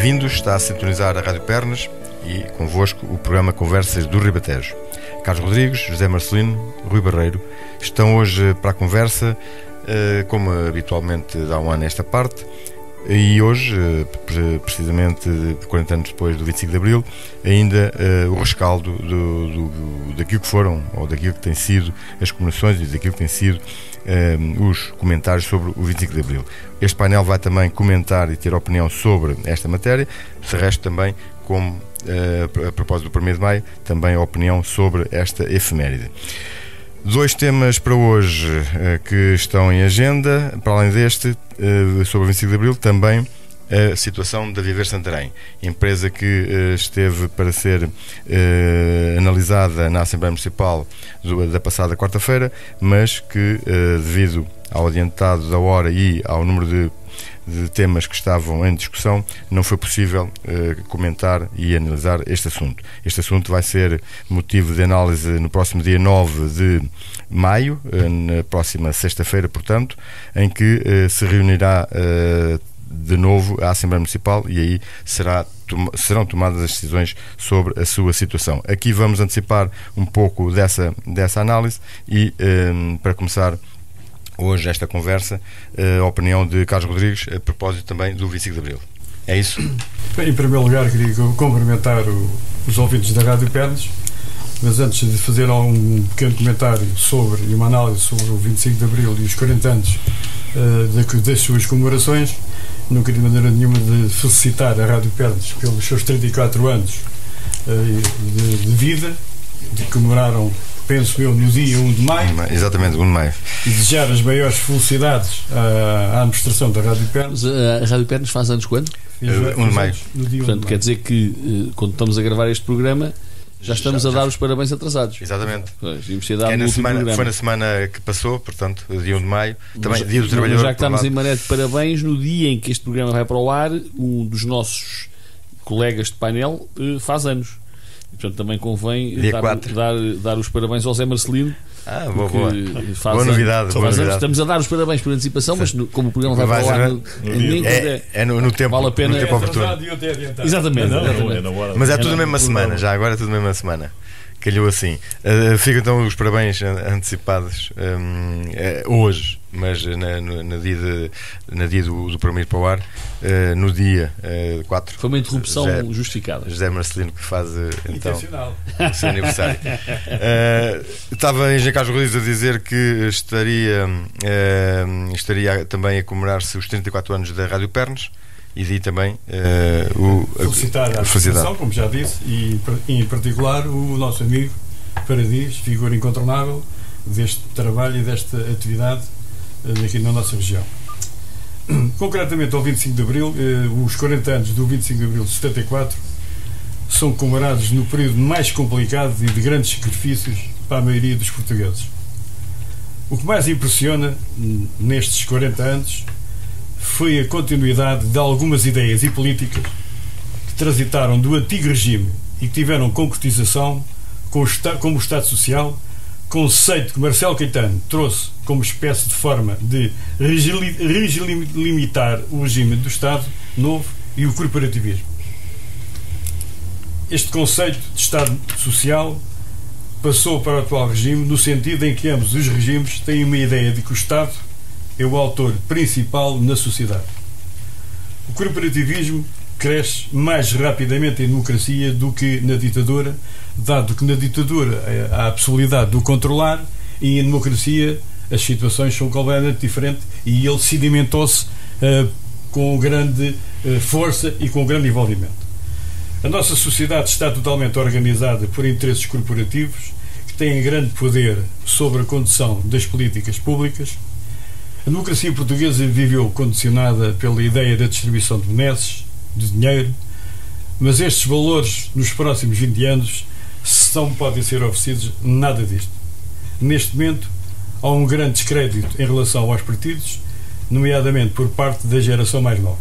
Bem-vindos, está a sintonizar a Rádio Pernas e convosco o programa Conversas do Ribatejo. Carlos Rodrigues, José Marcelino, Rui Barreiro estão hoje para a conversa, eh, como habitualmente dá um ano esta parte, e hoje, eh, precisamente 40 anos depois do 25 de Abril, ainda uh, o rescaldo do, do, daquilo que foram, ou daquilo que têm sido as comemorações e daquilo que têm sido uh, os comentários sobre o 25 de Abril. Este painel vai também comentar e ter opinião sobre esta matéria, se resto também, como uh, a propósito do 1 de Maio, também a opinião sobre esta efeméride. Dois temas para hoje uh, que estão em agenda, para além deste, uh, sobre o 25 de Abril, também a situação da Viver Santarém, empresa que uh, esteve para ser analisada na Assembleia Municipal da passada quarta-feira, mas que, devido ao adiantado da hora e ao número de de temas que estavam em discussão, não foi possível uh, comentar e analisar este assunto. Este assunto vai ser motivo de análise no próximo dia 9 de maio, uh, na próxima sexta-feira, portanto, em que uh, se reunirá de novo a Assembleia Municipal e aí será, serão tomadas as decisões sobre a sua situação. Aqui vamos antecipar um pouco dessa, dessa análise e, para começar, hoje esta conversa, eh, a opinião de Carlos Rodrigues a propósito também do 25 de Abril. É isso? Bem, em primeiro lugar, queria cumprimentar o, os ouvintes da Rádio Pernas, mas antes de fazer um pequeno comentário sobre e uma análise sobre o 25 de Abril e os 40 anos uh, das suas comemorações, não queria de maneira nenhuma de felicitar a Rádio Pernas pelos seus 34 anos uh, de, de vida, de comemoraram penso eu, no dia 1 de maio. Exatamente, 1 de maio. E desejar as maiores felicidades à, à administração da Rádio Pernas. A Rádio Pernas faz anos quando? Uh, 1 de maio. Portanto, quer dizer que eh, quando estamos a gravar este programa. Já estamos já, a dar já. os parabéns atrasados. Exatamente. Pois, é na semana, foi na semana que passou, portanto, dia 1 de maio. Também mas, dia do trabalhador. Já que estamos em maré de parabéns, no dia em que este programa vai para o ar, um dos nossos colegas de painel eh, faz anos. Portanto, também convém dar, dar, dar, os parabéns ao Zé Marcelino. Ah, boa, boa. Faz boa novidade, boa novidade. Estamos a dar os parabéns por antecipação, mas no, como o programa vai, vai para o ar, é, é, no, no, tempo, vale a pena. No tempo oportuno. Exatamente. Não, não, mas é tudo na mesma semana, já agora é tudo na mesma semana calhou assim. Uh, ficam então os parabéns antecipados um, uh, hoje, mas na, no, na dia, de, na dia do, do primeiro para o ar, uh, no dia uh, 4. Foi uma interrupção José, justificada. José Marcelino que faz então o seu aniversário. estava em Jean Carlos Rodrigues a dizer que estaria, estaria também a comemorar-se os 34 anos da Rádio Pernas e daí também uh, o, felicitar a associação, como já disse, e em particular o nosso amigo Paradis, figura incontornável deste trabalho e desta atividade uh, aqui na nossa região. Concretamente, ao 25 de Abril, uh, os 40 anos do 25 de Abril de 74 são comemorados no período mais complicado e de grandes sacrifícios para a maioria dos portugueses. O que mais impressiona nestes 40 anos foi a continuidade de algumas ideias e políticas que transitaram do antigo regime e que tiveram concretização como o Estado Social, conceito que Marcelo Caetano trouxe como espécie de forma de limitar o regime do Estado novo e o corporativismo. Este conceito de Estado Social passou para o atual regime no sentido em que ambos os regimes têm uma ideia de que o Estado é o autor principal na sociedade. O corporativismo cresce mais rapidamente em democracia do que na ditadura, dado que na ditadura há a possibilidade de o controlar e em democracia as situações são completamente diferentes e ele sedimentou-se uh, com grande uh, força e com grande envolvimento. A nossa sociedade está totalmente organizada por interesses corporativos que têm grande poder sobre a condução das políticas públicas a democracia portuguesa viveu condicionada pela ideia da distribuição de benesses, de dinheiro, mas estes valores nos próximos 20 anos não podem ser oferecidos nada disto. Neste momento, há um grande descrédito em relação aos partidos, nomeadamente por parte da geração mais nova.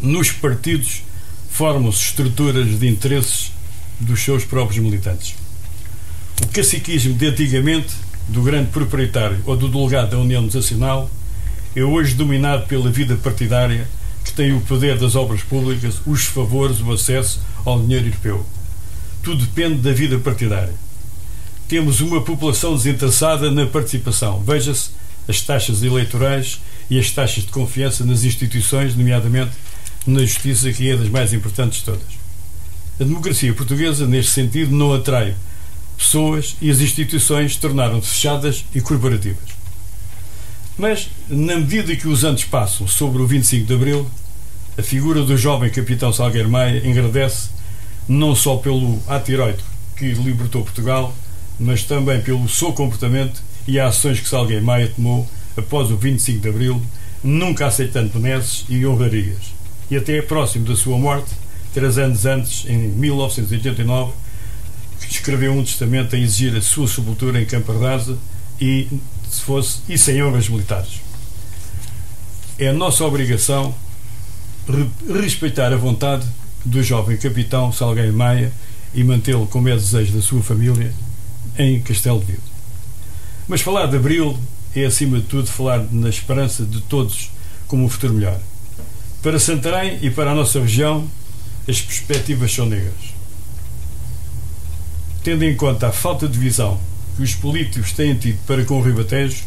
Nos partidos formam-se estruturas de interesses dos seus próprios militantes. O caciquismo de antigamente do grande proprietário ou do delegado da União Nacional é hoje dominado pela vida partidária que têm o poder das obras públicas, os favores, o acesso ao dinheiro europeu. Tudo depende da vida partidária. Temos uma população desinteressada na participação. Veja-se as taxas eleitorais e as taxas de confiança nas instituições, nomeadamente na justiça, que é das mais importantes de todas. A democracia portuguesa, neste sentido, não atrai pessoas e as instituições tornaram-se fechadas e corporativas. Mas, na medida que os anos passam sobre o 25 de Abril, a figura do jovem capitão Salgueiro Maia engrandece não só pelo ato heroico que libertou Portugal, mas também pelo seu comportamento e ações que Salgueiro Maia tomou após o 25 de Abril, nunca aceitando benesses e honrarias. E até próximo da sua morte, três anos antes, em 1989, escreveu um testamento a exigir a sua sepultura em Campo Rasa e, se fosse, e sem honras militares. É a nossa obrigação respeitar a vontade do jovem capitão Salgueiro Maia e mantê-lo como é desejo da sua família em Castelo de Vido. Mas falar de Abril é, acima de tudo, falar na esperança de todos como um futuro melhor. Para Santarém e para a nossa região, as perspectivas são negras. Tendo em conta a falta de visão que os políticos têm tido para com o Ribatejo,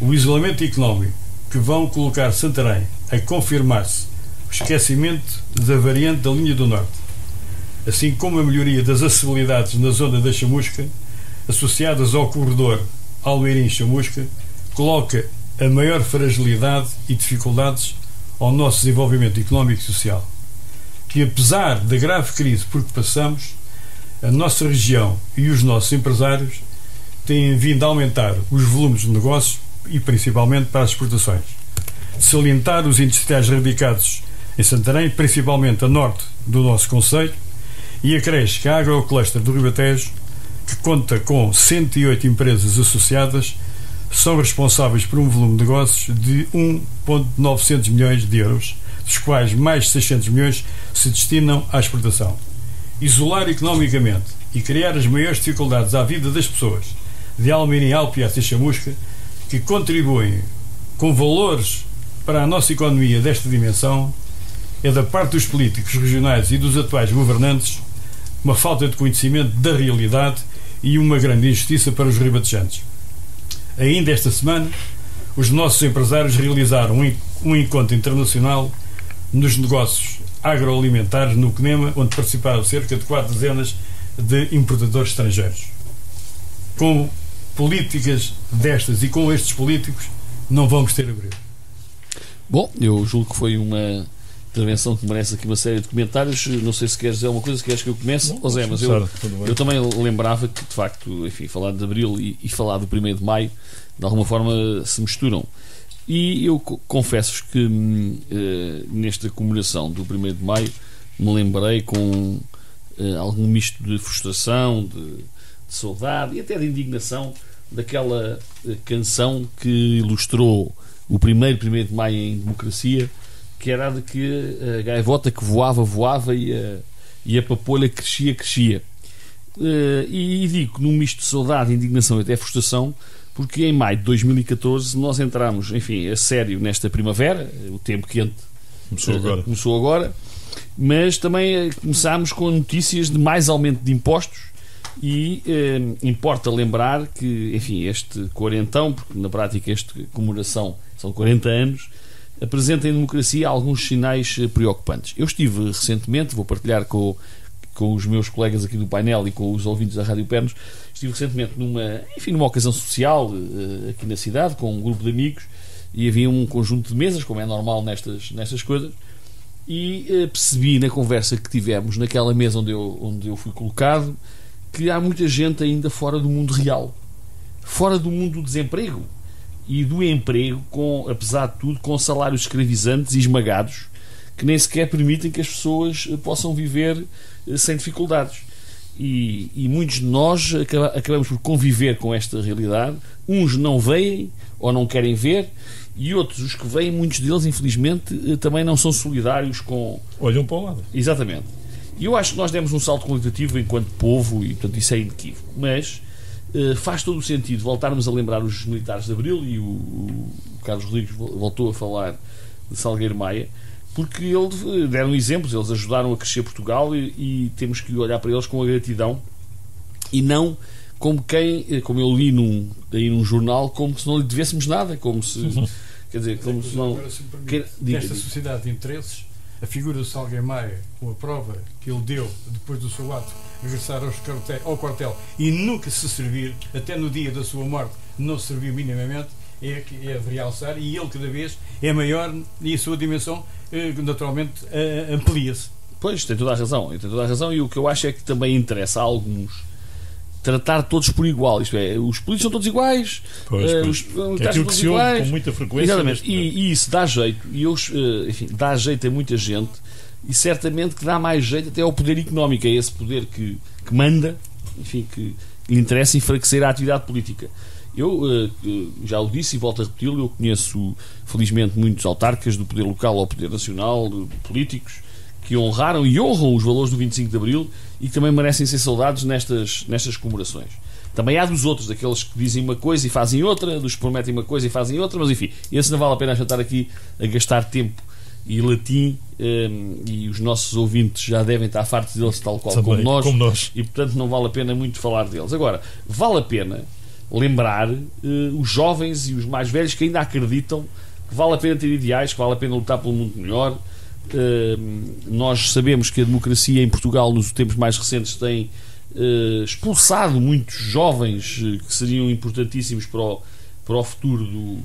o isolamento económico que vão colocar Santarém a confirmar-se o esquecimento da variante da linha do Norte, assim como a melhoria das acessibilidades na zona da Chamusca, associadas ao corredor Almeirim-Chamusca, coloca a maior fragilidade e dificuldades ao nosso desenvolvimento económico e social. Que apesar da grave crise por que passamos, a nossa região e os nossos empresários têm vindo a aumentar os volumes de negócios e principalmente para as exportações. Salientar os industriais radicados em Santarém, principalmente a norte do nosso Conselho, e acresce que a Agrocluster do Ribatejo, que conta com 108 empresas associadas, são responsáveis por um volume de negócios de 1,900 milhões de euros, dos quais mais de 600 milhões se destinam à exportação isolar economicamente e criar as maiores dificuldades à vida das pessoas de Almirim, Alpiaça e Chamusca, que contribuem com valores para a nossa economia desta dimensão, é da parte dos políticos regionais e dos atuais governantes uma falta de conhecimento da realidade e uma grande injustiça para os ribatejantes. Ainda esta semana, os nossos empresários realizaram um encontro internacional nos negócios agroalimentares no CNEMA, onde participaram cerca de quatro dezenas de importadores estrangeiros. Com políticas destas e com estes políticos, não vamos ter abril. Bom, eu julgo que foi uma intervenção que merece aqui uma série de comentários. Não sei se queres dizer alguma coisa, se queres que eu comece. Não, Zé, mas eu, eu também lembrava que, de facto, enfim, falar de abril e, e falar do 1 de maio, de alguma forma, se misturam. E eu confesso que uh, nesta comemoração do 1 de Maio me lembrei com uh, algum misto de frustração, de, de, saudade e até de indignação daquela uh, canção que ilustrou o primeiro 1 de Maio em democracia, que era a de que a gaivota que voava, voava e a, e a papolha crescia, crescia. e, e digo, num misto de saudade, indignação e até frustração, porque em maio de 2014 nós entramos, enfim, a sério nesta primavera, o tempo quente começou agora, começou agora mas também eh, começámos com notícias de mais aumento de impostos e eh, importa lembrar que, enfim, este quarentão, porque na prática esta comemoração são 40 anos, apresenta em democracia alguns sinais eh, preocupantes. Eu estive recentemente, vou partilhar com, com os meus colegas aqui do painel e com os ouvintes da Rádio Pernos, estive recentemente numa, enfim, numa ocasião social uh, aqui na cidade, com um grupo de amigos, e havia um conjunto de mesas, como é normal nestas, nestas coisas, e uh, percebi na conversa que tivemos naquela mesa onde eu, onde eu fui colocado que há muita gente ainda fora do mundo real, fora do mundo do desemprego e do emprego, com, apesar de tudo, com salários escravizantes e esmagados que nem sequer permitem que as pessoas eh, possam viver eh, sem dificuldades. E, e, muitos de nós acabamos por conviver com esta realidade. Uns não veem ou não querem ver, e outros, os que veem, muitos deles, infelizmente, eh, também não são solidários com. Olham para o lado. Exatamente. E eu acho que nós demos um salto qualitativo enquanto povo, e portanto isso é inequívoco. Mas faz todo o sentido voltarmos a lembrar os militares de Abril, e o, o Carlos Rodrigues voltou a falar de Salgueiro Maia, porque eles deram exemplos, eles ajudaram a crescer Portugal e, e temos que olhar para eles com a gratidão e não como quem, como eu li num, aí num jornal, como se não lhe devêssemos nada, como se. Quer dizer, como se não. Quer- diga, Nesta sociedade de interesses, a figura do Salgueiro Maia, com a prova que ele deu depois do seu ato, regressar aos quartel, ao quartel e nunca se servir, até no dia da sua morte, não se serviu minimamente, é, que é de realçar e ele cada vez é maior e a sua dimensão eh, naturalmente eh, amplia-se. Pois, tem toda a razão. Tem toda a razão. E o que eu acho é que também interessa a alguns tratar todos por igual. Isto é, os políticos são todos iguais, Pois, eh, pois. os Que militares é são aquilo que todos se ouve iguais. com muita frequência. Exatamente. E, e isso dá jeito. E eu, eh, enfim, dá jeito a muita gente e certamente que dá mais jeito até ao poder económico. É esse poder que, que manda, enfim, que lhe interessa enfraquecer a atividade política. Eu eh, já o disse e volto a repeti-lo, eu conheço felizmente muitos autarcas do poder local ao poder nacional, de políticos, que honraram e honram os valores do 25 de Abril e que também merecem ser saudados nestas, nestas comemorações. Também há dos outros, daqueles que dizem uma coisa e fazem outra, dos que prometem uma coisa e fazem outra, mas enfim, esse não vale a pena estar aqui a gastar tempo e latim, eh, e os nossos ouvintes já devem estar fartos deles, tal qual como Também, nós, como nós. e portanto não vale a pena muito falar deles. Agora, vale a pena lembrar eh, os jovens e os mais velhos que ainda acreditam que vale a pena ter ideais, que vale a pena lutar pelo mundo melhor. Eh, nós sabemos que a democracia em Portugal, nos tempos mais recentes, tem eh, expulsado muitos jovens que seriam importantíssimos para o, para o futuro do,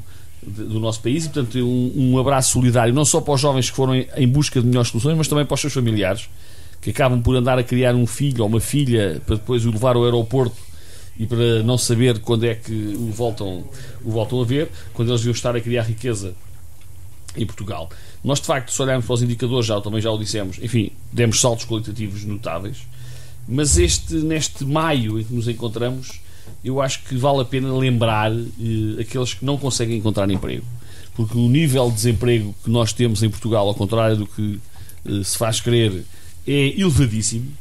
do nosso país e, portanto, um, um abraço solidário não só para os jovens que foram em, em busca de melhores soluções, mas também para os seus familiares que acabam por andar a criar um filho ou uma filha para depois o levar ao aeroporto e para não saber quando é que o voltam, o voltam a ver, quando eles deviam estar a criar riqueza em Portugal. Nós, de facto, se olharmos para os indicadores, já também já o dissemos, enfim, demos saltos qualitativos notáveis, mas este, neste maio em que nos encontramos, eu acho que vale a pena lembrar eh, aqueles que não conseguem encontrar emprego. Porque o nível de desemprego que nós temos em Portugal, ao contrário do que eh, se faz crer, é elevadíssimo.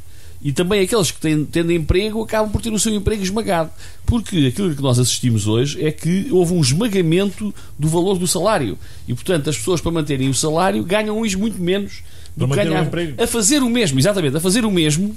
E também aqueles que têm, tendo emprego acabam por ter o seu emprego esmagado. Porque aquilo que nós assistimos hoje é que houve um esmagamento do valor do salário. E, portanto, as pessoas, para manterem o salário, ganham hoje muito menos do Para que ganhavam. emprego. A fazer o mesmo, exatamente, a fazer o mesmo.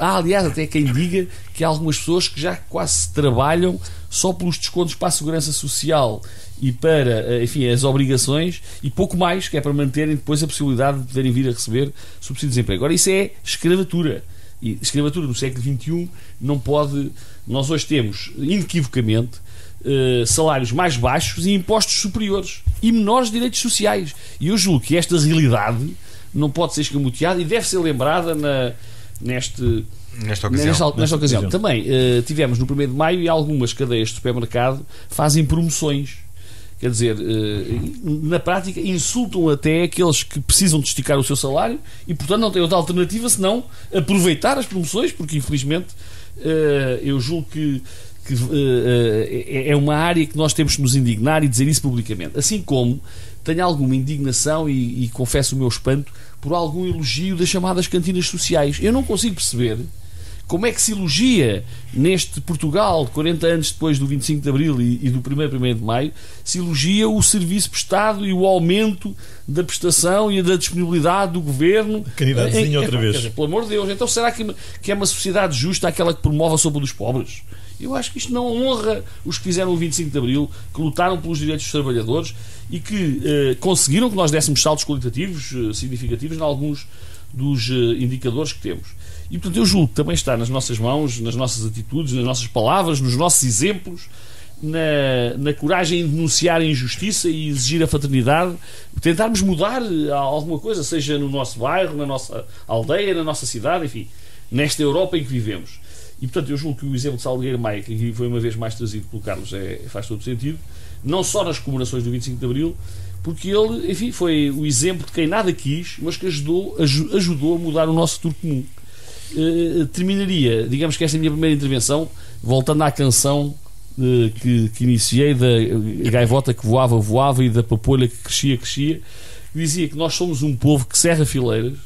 Há, aliás, até quem diga que há algumas pessoas que já quase trabalham só pelos descontos para a segurança social e para, eh, enfim, as obrigações e pouco mais, que é para manterem depois a possibilidade de poderem vir a receber subsídio de desemprego. Agora, isso é escravatura. E escravatura no século XXI não pode. Nós hoje temos, inequivocamente, eh, salários mais baixos e impostos superiores e menores direitos sociais. E eu julgo que esta realidade não pode ser escamoteada e deve ser lembrada na, neste, Nesta ocasião. Nesta, nesta Nesta ocasião. Também eh, tivemos no 1 de maio e algumas cadeias de supermercado fazem promoções. Quer dizer, eh, na prática, insultam até aqueles que precisam de esticar o seu salário e, portanto, não têm outra alternativa senão aproveitar as promoções, porque, infelizmente, eh, eu julgo que, que, eh, eh, é uma área que nós temos que nos indignar e dizer isso publicamente. Assim como tenho alguma indignação e, e confesso o meu espanto por algum elogio das chamadas cantinas sociais. Eu não consigo perceber como é que se elogia neste Portugal, 40 anos depois do 25 de Abril e, e do 1 1 de Maio, se elogia o serviço prestado e o aumento da prestação e da disponibilidade do governo. Canidadezinha é, outra vez. dizer, pelo amor de Deus, então será que, que é uma sociedade justa aquela que promove a sopa dos pobres? Eu acho que isto não honra os que fizeram o 25 de Abril, que lutaram pelos direitos dos trabalhadores e que eh, conseguiram que nós dessemos saltos qualitativos eh, significativos em alguns dos eh, indicadores que temos. E portanto eu julgo que também está nas nossas mãos, nas nossas atitudes, nas nossas palavras, nos nossos exemplos, na, na coragem de denunciar a injustiça e exigir a fraternidade, tentarmos mudar eh, alguma coisa, seja no nosso bairro, na nossa aldeia, na nossa cidade, enfim, nesta Europa em que vivemos. E portanto eu julgo que o exemplo de Salgueiro Maia, que foi uma vez mais trazido pelo Carlos, é, faz todo sentido, não só nas comemorações do 25 de Abril, porque ele, enfim, foi o exemplo de quem nada quis, mas que ajudou, aju- ajudou a mudar o nosso futuro comum. Eh, terminaria, digamos que esta é a minha primeira intervenção, voltando à canção eh, que, que iniciei da gaivota que voava, voava e da papolha que crescia, crescia, que dizia que nós somos um povo que serra fileiras,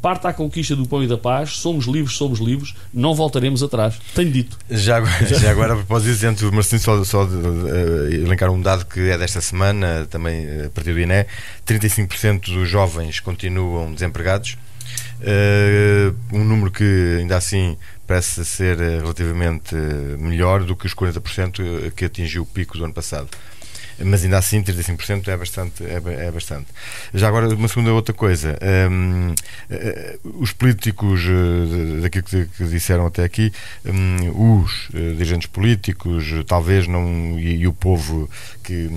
parta à conquista do pão e da paz, somos livres, somos livres, não voltaremos atrás. Tenho dito. Já agora, já agora a propósito antes o Marcelino só, só de, uh, elencar um dado que é desta semana, também a partir do INE: 35% dos jovens continuam desempregados. Uh, um número que ainda assim parece ser relativamente melhor do que os 40% que atingiu o pico do ano passado mas ainda assim 35% é bastante, é, é, bastante. Já agora, uma segunda outra coisa. Um, eh, os políticos, uh, daquilo que, que, disseram até aqui, um, os uh, dirigentes políticos, talvez não, e, e o povo que,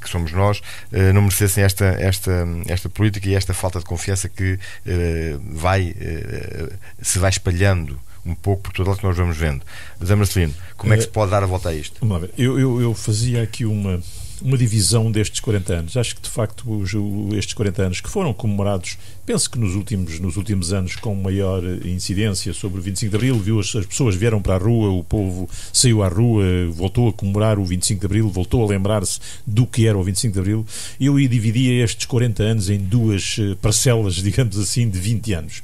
que somos nós, não merecessem esta, esta, esta política e esta falta de confiança que vai, se vai espalhando um pouco por todo lado que nós vamos vendo. Zé Marcelino, como é que se pode dar a volta a isto? Vamos ver. Eu, eu, eu fazia aqui uma, uma divisão destes 40 anos. Acho que, de facto, os, estes 40 anos que foram comemorados, penso que nos últimos, nos últimos anos, com maior incidência sobre o 25 de Abril, viu as, as pessoas vieram para a rua, o povo saiu à rua, voltou a comemorar o 25 de Abril, voltou a lembrar-se do que era o 25 de Abril. Eu dividia estes 40 anos em duas eh, parcelas, digamos assim, de 20 anos.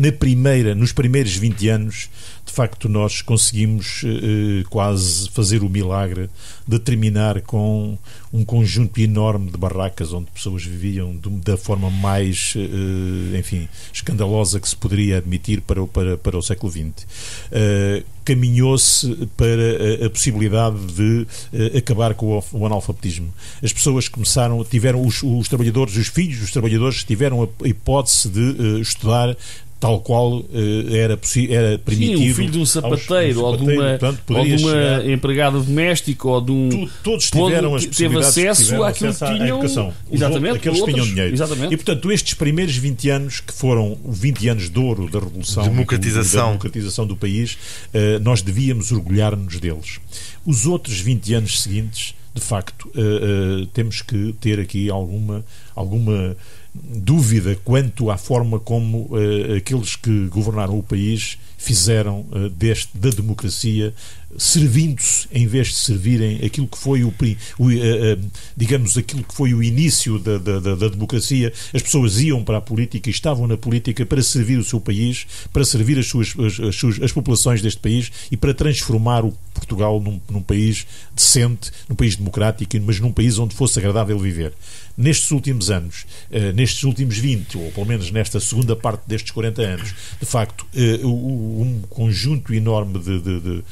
Na primeira, nos primeiros 20 anos, de facto, nós conseguimos eh, quase fazer o milagre de terminar com um conjunto enorme de barracas onde pessoas viviam de, da forma mais, eh, enfim, escandalosa que se poderia admitir para, o, para, para o século XX. Eh, caminhou-se para a, a, possibilidade de uh, acabar com o, o, analfabetismo. As pessoas começaram, tiveram os, os, trabalhadores, os filhos dos trabalhadores tiveram a hipótese de uh, estudar tal qual uh, era, era permitido. Sim, o filho de um sapateiro, aos, um sapateiro ou de uma, portanto, ou de uma empregada doméstica ou de um. Tu, todos tiveram as teve acesso àquilo que tinham. Educação. Exatamente. Aqueles que tinham dinheiro. Exatamente. E portanto, estes primeiros 20 anos, que foram 20 anos de ouro da Revolução, democratização. da democratização do país, uh, nós devíamos orgulhar-nos deles. Os outros 20 anos seguintes, de facto, uh, temos que ter aqui alguma. alguma dúvida quanto à forma como uh, aqueles que governaram o país fizeram uh, deste, da democracia, servindo-se em vez de servirem aquilo que foi o, o uh, digamos aquilo que foi o início da, da, da, democracia, as pessoas iam para a política e estavam na política para servir o seu país, para servir as suas as, as, suas, as populações deste país e para transformar o Portugal num, num país decente, num país democrático, mas num país onde fosse agradável viver. Nestes últimos anos, uh, nestes últimos 20, ou pelo menos nesta segunda parte destes 40 anos, de facto, um conjunto enorme de, de, de,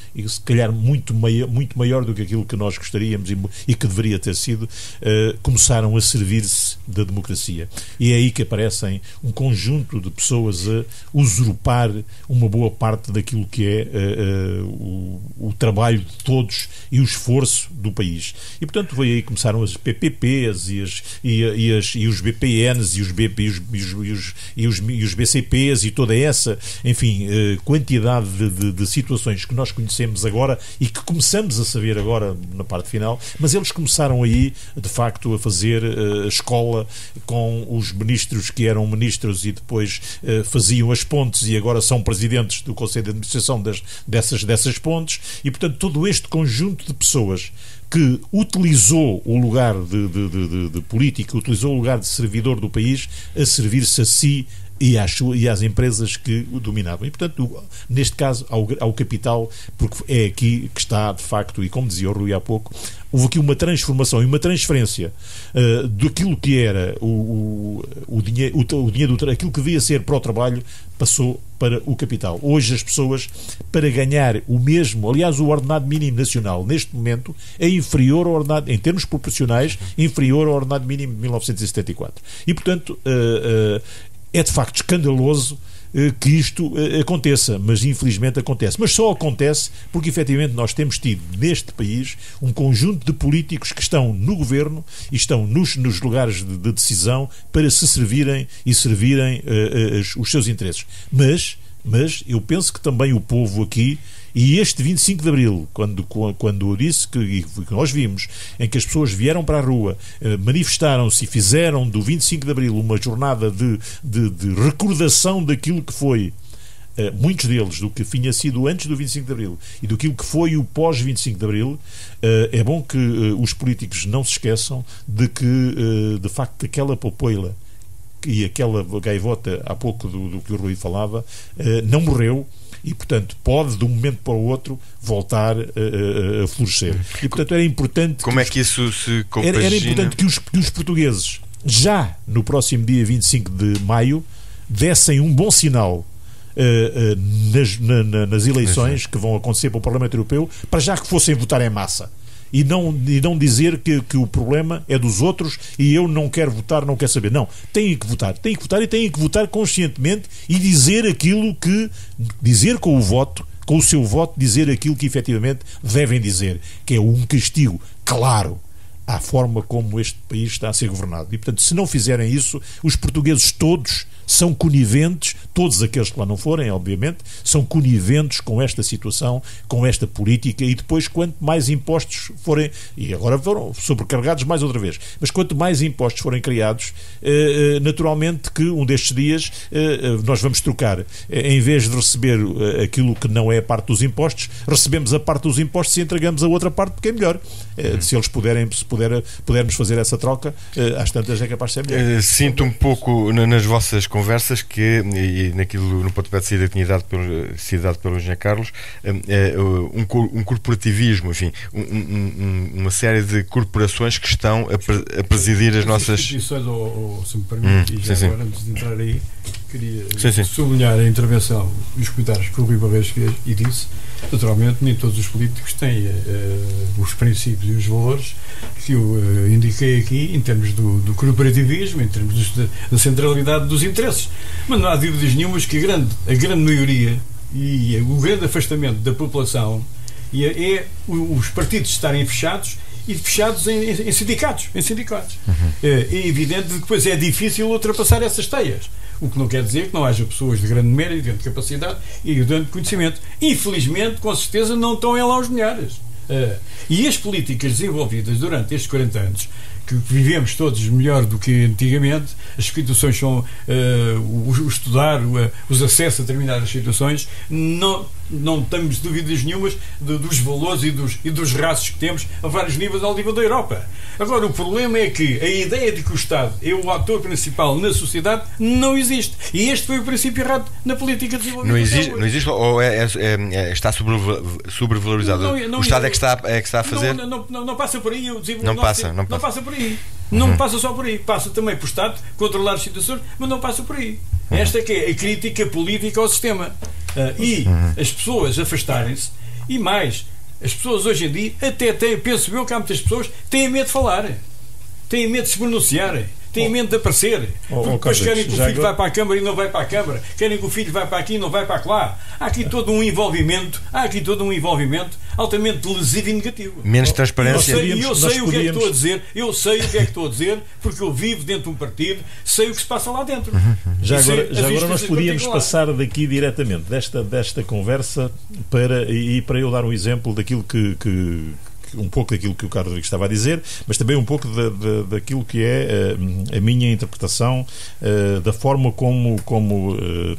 calhar muito maior, muito maior do que aquilo que nós gostaríamos e, e que deveria ter sido, uh, começaram a servir-se da democracia. E é aí que aparecem um conjunto de pessoas a usurpar uma boa parte daquilo que é o, o trabalho de todos e o esforço do país. E, portanto, foi aí que começaram as PPPs e as, e, e, as, e os BPNs e os, BP, e os, e os, e os, e os BCPs e toda essa, enfim, eh, quantidade de, de, de, situações que nós conhecemos agora e que começamos a saber agora na parte final, mas eles começaram aí, de facto, a fazer uh, escola com os ministros que eram ministros e depois uh, faziam as pontes e agora são presidentes do Conselho de Administração das, dessas, dessas pontes. E, portanto, todo este conjunto de pessoas que utilizou o lugar de, de, de, de política, utilizou o lugar de servidor do país a servir-se a si e às, e às empresas que o dominavam. E, portanto, neste caso, ao, ao, capital, porque é aqui que está, de facto, e como dizia o Rui há pouco, houve aqui uma transformação e uma transferência uh, daquilo que era o, o, o, dinheiro, o, o dinheiro, aquilo que devia ser para o trabalho, passou para o capital. Hoje as pessoas, para ganhar o mesmo, aliás, o ordenado mínimo nacional, neste momento, é inferior ao ordenado, em termos proporcionais, inferior ao ordenado mínimo de 1974. E, portanto, uh, uh, é de facto escandaloso eh, que isto eh, aconteça, mas infelizmente acontece. Mas só acontece porque efetivamente nós temos tido neste país um conjunto de políticos que estão no governo e estão nos, nos lugares de, de, decisão para se servirem e servirem uh, uh, os seus interesses. Mas, mas eu penso que também o povo aqui e este 25 de Abril, quando, quando disse que, que nós vimos, em que as pessoas vieram para a rua, eh, manifestaram-se e fizeram do 25 de Abril uma jornada de, de, de recordação daquilo que foi Uh, muitos deles do que tinha sido antes do 25 de Abril e do que foi o pós-25 de Abril, uh, é bom que os políticos não se esqueçam de que, de facto, aquela popoila e aquela gaivota há pouco do, do que o Rui falava, não morreu e, portanto, pode de um momento para o outro voltar a, a florescer. E, portanto, era importante. Como é que isso se compagina? Era, era importante que os, que os portugueses, já no próximo dia 25 de maio, dessem um bom sinal Uh, uh, nas, na, nas, eleições que vão acontecer para o Parlamento Europeu, para já que fossem votar em massa. E não, e não dizer que, que o problema é dos outros e eu não quero votar, não quero saber. Não, têm que votar, têm que votar e têm que votar conscientemente e dizer aquilo que. dizer com o voto, com o seu voto, dizer aquilo que efetivamente devem dizer, que é um castigo claro à forma como este país está a ser governado. E, portanto, se não fizerem isso, os portugueses todos são coniventes, todos aqueles que lá não forem, obviamente, são coniventes com esta situação, com esta política e depois quanto mais impostos forem, e agora foram sobrecarregados mais outra vez, mas quanto mais impostos forem criados, eh, eh, naturalmente que um destes dias eh, nós vamos trocar, em vez de receber aquilo que não é a parte dos impostos, recebemos a parte dos impostos e entregamos a outra parte porque é melhor. Se eles puderem, se puder, pudermos fazer essa troca, às tantas é capaz de ser melhor. Sinto um pouco nas vossas conversas que, e naquilo no pontapé de saída tinha dado pelo, sido dado pelo Engenheiro Carlos, hum, é, um, um corporativismo, enfim, um, um, uma série de corporações que estão a, a presidir as nossas. Instituições, ou, ou, se me permite, hum, e já sim, agora, sim. antes de entrar aí, queria sim, sublinhar a intervenção e os comentários que o Rui Barreiros fez e disse. Naturalmente, nem todos os políticos têm uh, os princípios e os valores que eu uh, indiquei aqui em termos do, do corporativismo, em termos da centralidade dos interesses. Mas não há dúvidas nenhumas que a grande, a grande maioria e o grande afastamento da população é, é os partidos estarem fechados e fechados em, em sindicatos. Em sindicatos. Uhum. É, é, evidente que depois é difícil ultrapassar essas teias. O que não quer dizer que não haja pessoas de grande mérito, de grande capacidade e de grande conhecimento. Infelizmente, com certeza, não estão em lá os milhares. Uh, e as políticas desenvolvidas durante estes 40 anos que vivemos todos melhor do que antigamente, as situações são uh, o, o, estudar, o, os acessos a determinadas situações, não não temos dúvidas nenhumas de, dos valores e dos, e dos raços que temos a vários níveis ao nível da Europa. Agora, o problema é que a ideia de que o Estado é o ator principal na sociedade não existe. E este foi o princípio errado na política de desenvolvimento. Não existe, não existe ou é, é, é, está sobrevalorizado? Não, não, o Estado é que está, é que está a fazer? Não, não passa por aí. Não passa, passa. Não passa por aí. Não uhum. passa só por aí. Passa também por Estado, controlar as situações, mas não passa por aí. Uhum. Esta é que é a crítica política ao sistema. Uh, e uhum. as pessoas afastarem-se, e mais, as pessoas hoje em dia, até têm, penso eu que há muitas pessoas têm medo de falar, têm medo de se pronunciar têm medo de aparecer. Oh, oh, depois querem que o filho agora... vá para a Câmara e não vai para a Câmara. Querem que o filho vá para aqui e não vai para lá. Há aqui todo um envolvimento, há aqui todo um envolvimento altamente lesivo e negativo. Menos transparência. Eu sei, eu sei o que é que estou a dizer, eu sei o que é que estou a dizer, porque eu vivo dentro de um partido, sei o que se passa lá dentro. Uhum. Já agora, já agora nós podíamos passar daqui diretamente desta, desta conversa para, e para eu dar um exemplo daquilo que, que um pouco daquilo que o Carlos estava a dizer, mas também um pouco da, da, daquilo que é uh, a minha interpretação uh, da forma como, como uh,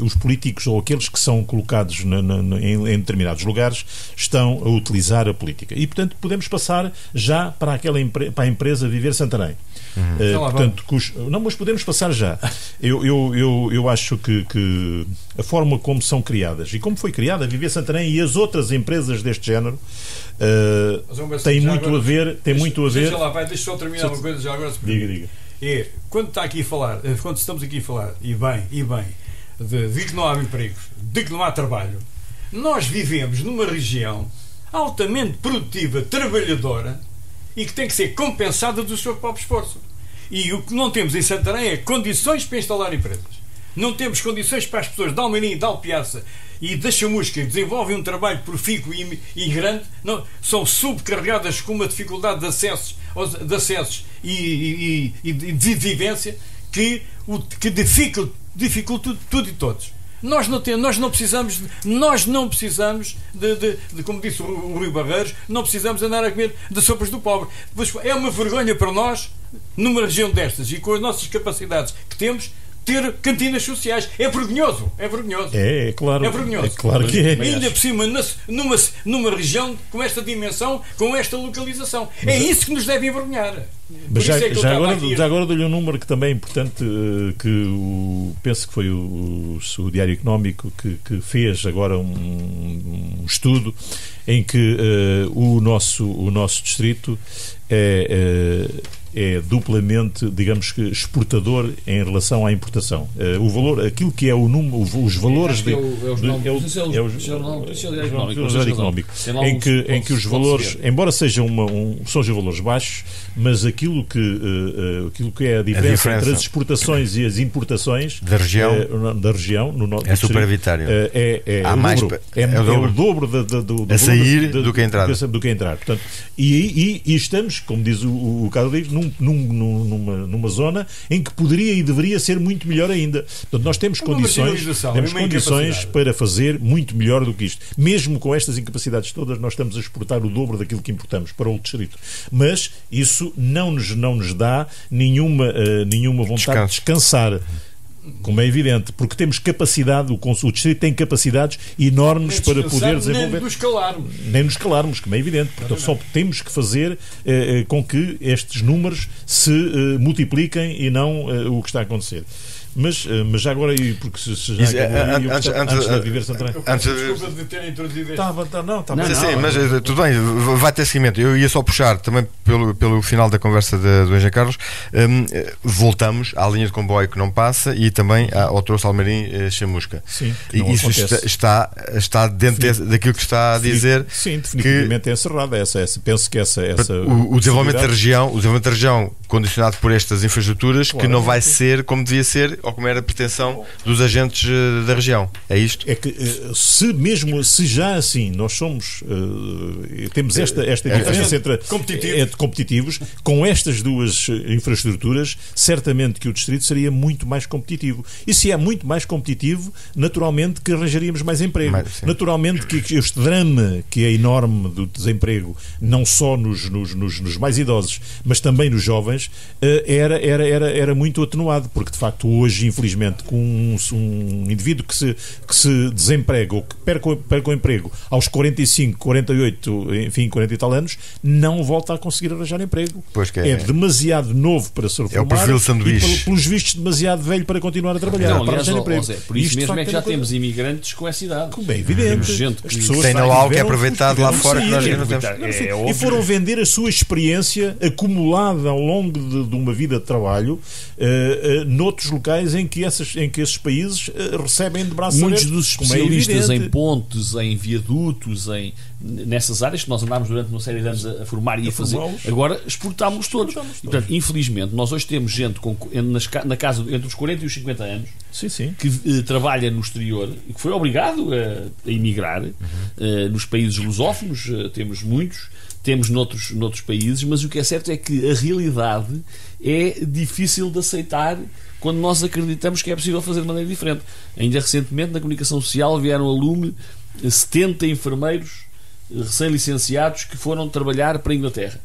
os políticos ou aqueles que são colocados na, na, em, em, determinados lugares estão a utilizar a política. E, portanto, podemos passar já para, aquela para a empresa Viver Santarém. Uhum. Uh, portanto, cus... não, mas podemos passar já. Eu, eu, eu, eu acho que, que, a forma como são criadas e como foi criada a Viver Santarém e as outras empresas deste género uh, tem muito agora, a ver. Tem deixa, muito a ver. Deixa lá, vai, deixa só terminar uma coisa já agora. diga, diga. É, quando está aqui a falar, eh, quando estamos aqui a falar, e bem, e bem, de, de que não há empregos, de que não há trabalho, nós vivemos numa região altamente produtiva, trabalhadora e que tem que ser compensada do seu próprio esforço. E o que não temos em Santarém é condições para instalar empresas. Não temos condições para as pessoas de Almeirim, de Alpiaça e da Chamusca que desenvolvem um trabalho profícuo e, e grande, não, são subcarregadas com uma dificuldade de acessos, de acessos e, e, e de vivência que, o, que dificulta, dificulta tudo e todos. Nós não, temos, nós não precisamos, nós não precisamos de, de, de, como disse o Rui Barreiros, não precisamos andar a comer de sopas do pobre. É uma vergonha para nós, numa região destas e com as nossas capacidades que temos, ter cantinas sociais. É vergonhoso. É vergonhoso. É, é claro. É vergonhoso. É claro que é. Ainda por cima, numa, numa região com esta dimensão, com esta localização. É isso que nos deve envergonhar. Mas já, é já agora, já agora dou-lhe um número que também é importante, eh, que o, penso que foi o, o Diário Económico que, que fez agora um, um estudo em que eh, o, nosso, o nosso distrito é, eh, é duplamente, digamos que, exportador em relação à importação. Eh, o valor, aquilo que é o número, os valores é o- é o jornal- de- é o- é é jornal- é Económico, lá em que, em que os valores, embora sejam uma, um, sejam valores baixos, mas aquilo que, eh, aquilo que é a diferença, diferença. entre as exportações e as importações Da região. eh, da região no, no, É superavitário. é, é, Há o mais dobro, é, é o é dobro. o dobro da, da, do, do A sair da- do que a entrar. do que a entrar. Portanto, e, e- e estamos, como diz o, o Carlos Rodrigues, num, num- numa, numa zona em que poderia e deveria ser muito melhor ainda. Portanto, nós temos É condições, temos condições para fazer muito melhor do que isto. Mesmo com estas incapacidades todas, nós estamos a exportar o dobro daquilo que importamos para o distrito. Mas isso não nos, não nos dá nenhuma, eh, nenhuma vontade de descansar. Como é evidente, porque temos capacidade, o, o distrito tem capacidades enormes Nem para poder nem desenvolver nos calarmos. nem nos calarmos, como é evidente. Portanto, só temos que fazer eh, eh, com que estes números se eh, multipliquem e não eh, o que está a acontecer. Mas, eh, mas já agora, porque se, se já Isso, acabou eh, aí, eu antes- antes- antes de viver Santarém. Antes de- desculpa de ter introduzido este. Estava, tá- não, estava Não, Sim, não, sim, não. mas eh, tudo bem, vai ter seguimento. Eu ia só puxar também pelo, pelo final da conversa de- do Engenheiro Carlos. eh, voltamos à linha de comboio que não passa e também ao troço Almarim eh, Chamusca. Sim, que E não isso acontece. está, está, está dentro daquilo que está a dizer. Sim, definitivamente é encerrada. Essa, essa, penso que essa. essa O, o desenvolvimento da região, o desenvolvimento da região condicionado por estas infraestruturas que Claro. não vai ser como devia ser ou como era a pretensão dos agentes eh, da região. É isto? É que eh, se mesmo se já assim nós somos eh, temos esta, esta é- diferença entre, Competitivos. entre competitivos com estas duas infraestruturas certamente que o distrito seria muito mais competitivo e se é muito mais competitivo naturalmente que arranjaríamos mais emprego sim. naturalmente que este drama que é enorme do desemprego não só nos, nos, nos- nos mais idosos mas também nos jovens era, era, era, era muito atenuado porque de facto hoje infelizmente com um, um indivíduo que se, que se desemprega ou que perca, o- perca o emprego aos 45, 48 enfim 40 e tal anos não volta a conseguir arranjar emprego Pois que é. é demasiado novo para se reformar perfil sanduíche. e pel- pelos vistos demasiado velho para continuar a trabalhar Não, para arranjar emprego por isso Isto, mesmo é que já uma coisa- temos imigrantes com essa idade. como é evidente, Temos gente as que pessoas tem know-how que é aproveitado lá fora que nós É, não temos. é e óbvio. foram vender a sua experiência acumulada ao longo de, de uma vida de trabalho eh, eh, noutros locais em que, essas, em que esses países eh, recebem de braços Muitos dos é especialistas em evidente. pontes, em viadutos, em, nessas áreas que nós andámos durante uma série de anos a, a formar e a, fazer, formá-los. agora exportámos todos. Exportámos E, portanto, infelizmente, nós hoje temos gente com, nas na casa entre os 40 e os 50 anos Sim, sim. que eh, trabalha no exterior e que foi obrigado a, a emigrar eh, nos países lusófonos, eh, temos muitos, temos noutros, noutros países, mas o que é certo é que a realidade é difícil de aceitar quando nós acreditamos que é possível fazer de maneira diferente. Ainda recentemente, na comunicação social, vieram a lume eh, 70 enfermeiros eh, recém-licenciados que foram trabalhar para a Inglaterra.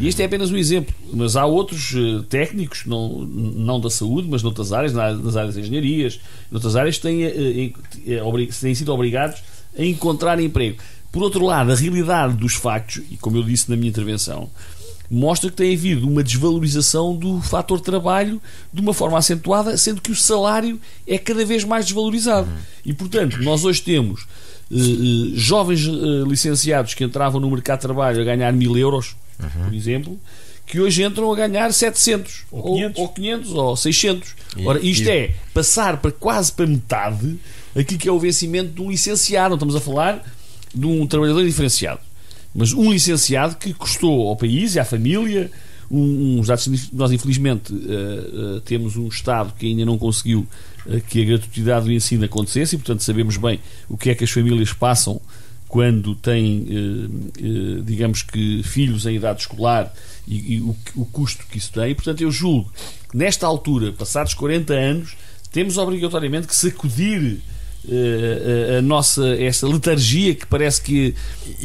E este é apenas um exemplo, mas há outros eh, técnicos, não, não da saúde, mas noutras áreas, na- nas áreas de engenharias, noutras áreas, que têm, eh, em- têm sido obrigados a encontrar emprego. Por outro lado, a realidade dos factos, e como eu disse na minha intervenção, mostra que tem havido uma desvalorização do fator trabalho de uma forma acentuada, sendo que o salário é cada vez mais desvalorizado. E, portanto, nós hoje temos eh, jovens eh, licenciados que entravam no mercado de trabalho a ganhar mil euros, por exemplo, que hoje entram a ganhar 700 Ou ou 500. ou 500 ou 600. E- Ora, isto e- é passar para quase para metade aquilo que é o vencimento de um licenciado. Não estamos a falar de um trabalhador diferenciado, mas um licenciado que custou ao país e à família uns dados. Nós, infelizmente, eh, eh, temos um Estado que ainda não conseguiu eh, que a gratuidade do ensino acontecesse e, portanto, sabemos bem o que é que as famílias passam quando têm, digamos que, filhos em idade escolar e, e o, o custo que isso tem. E, portanto, eu julgo que, nesta altura, passados 40 anos, temos obrigatoriamente que sacudir a, a nossa essa letargia que parece que,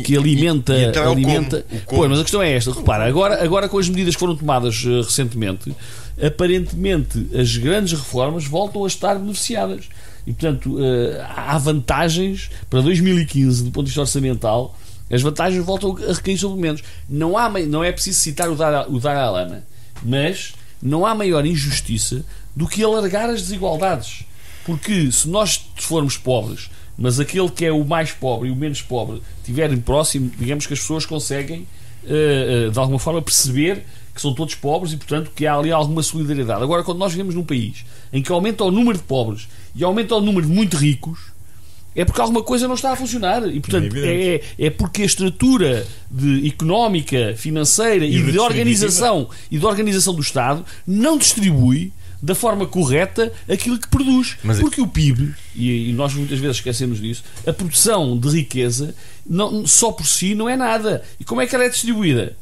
que alimenta e então é o alimenta como, o como. Pois, mas a questão é esta repara agora agora com as medidas que foram tomadas eh, recentemente aparentemente as grandes reformas voltam a estar beneficiadas. E, portanto, eh, há vantagens para 2015, do ponto de vista orçamental, as vantagens voltam a recair sobre menos. Não, há, não é preciso citar o dar, o dar à lama, mas não há maior injustiça do que alargar as desigualdades. Porque se nós formos pobres, mas aquele que é o mais pobre e o menos pobre estiverem próximo, digamos que as pessoas conseguem, uh, uh, de alguma forma, perceber que são todos pobres e, portanto, que há ali alguma solidariedade. Agora, quando nós vivemos num país em que aumenta o número de pobres e aumenta o número de muito ricos, é porque alguma coisa não está a funcionar. E, portanto, é, é, é porque a estrutura de, económica, financeira e, e de organização e de organização do Estado não distribui da forma correta aquilo que produz. Mas Porque o PIB, e, e, nós muitas vezes esquecemos disso, a produção de riqueza não, só por si não é nada. E como é que ela é distribuída?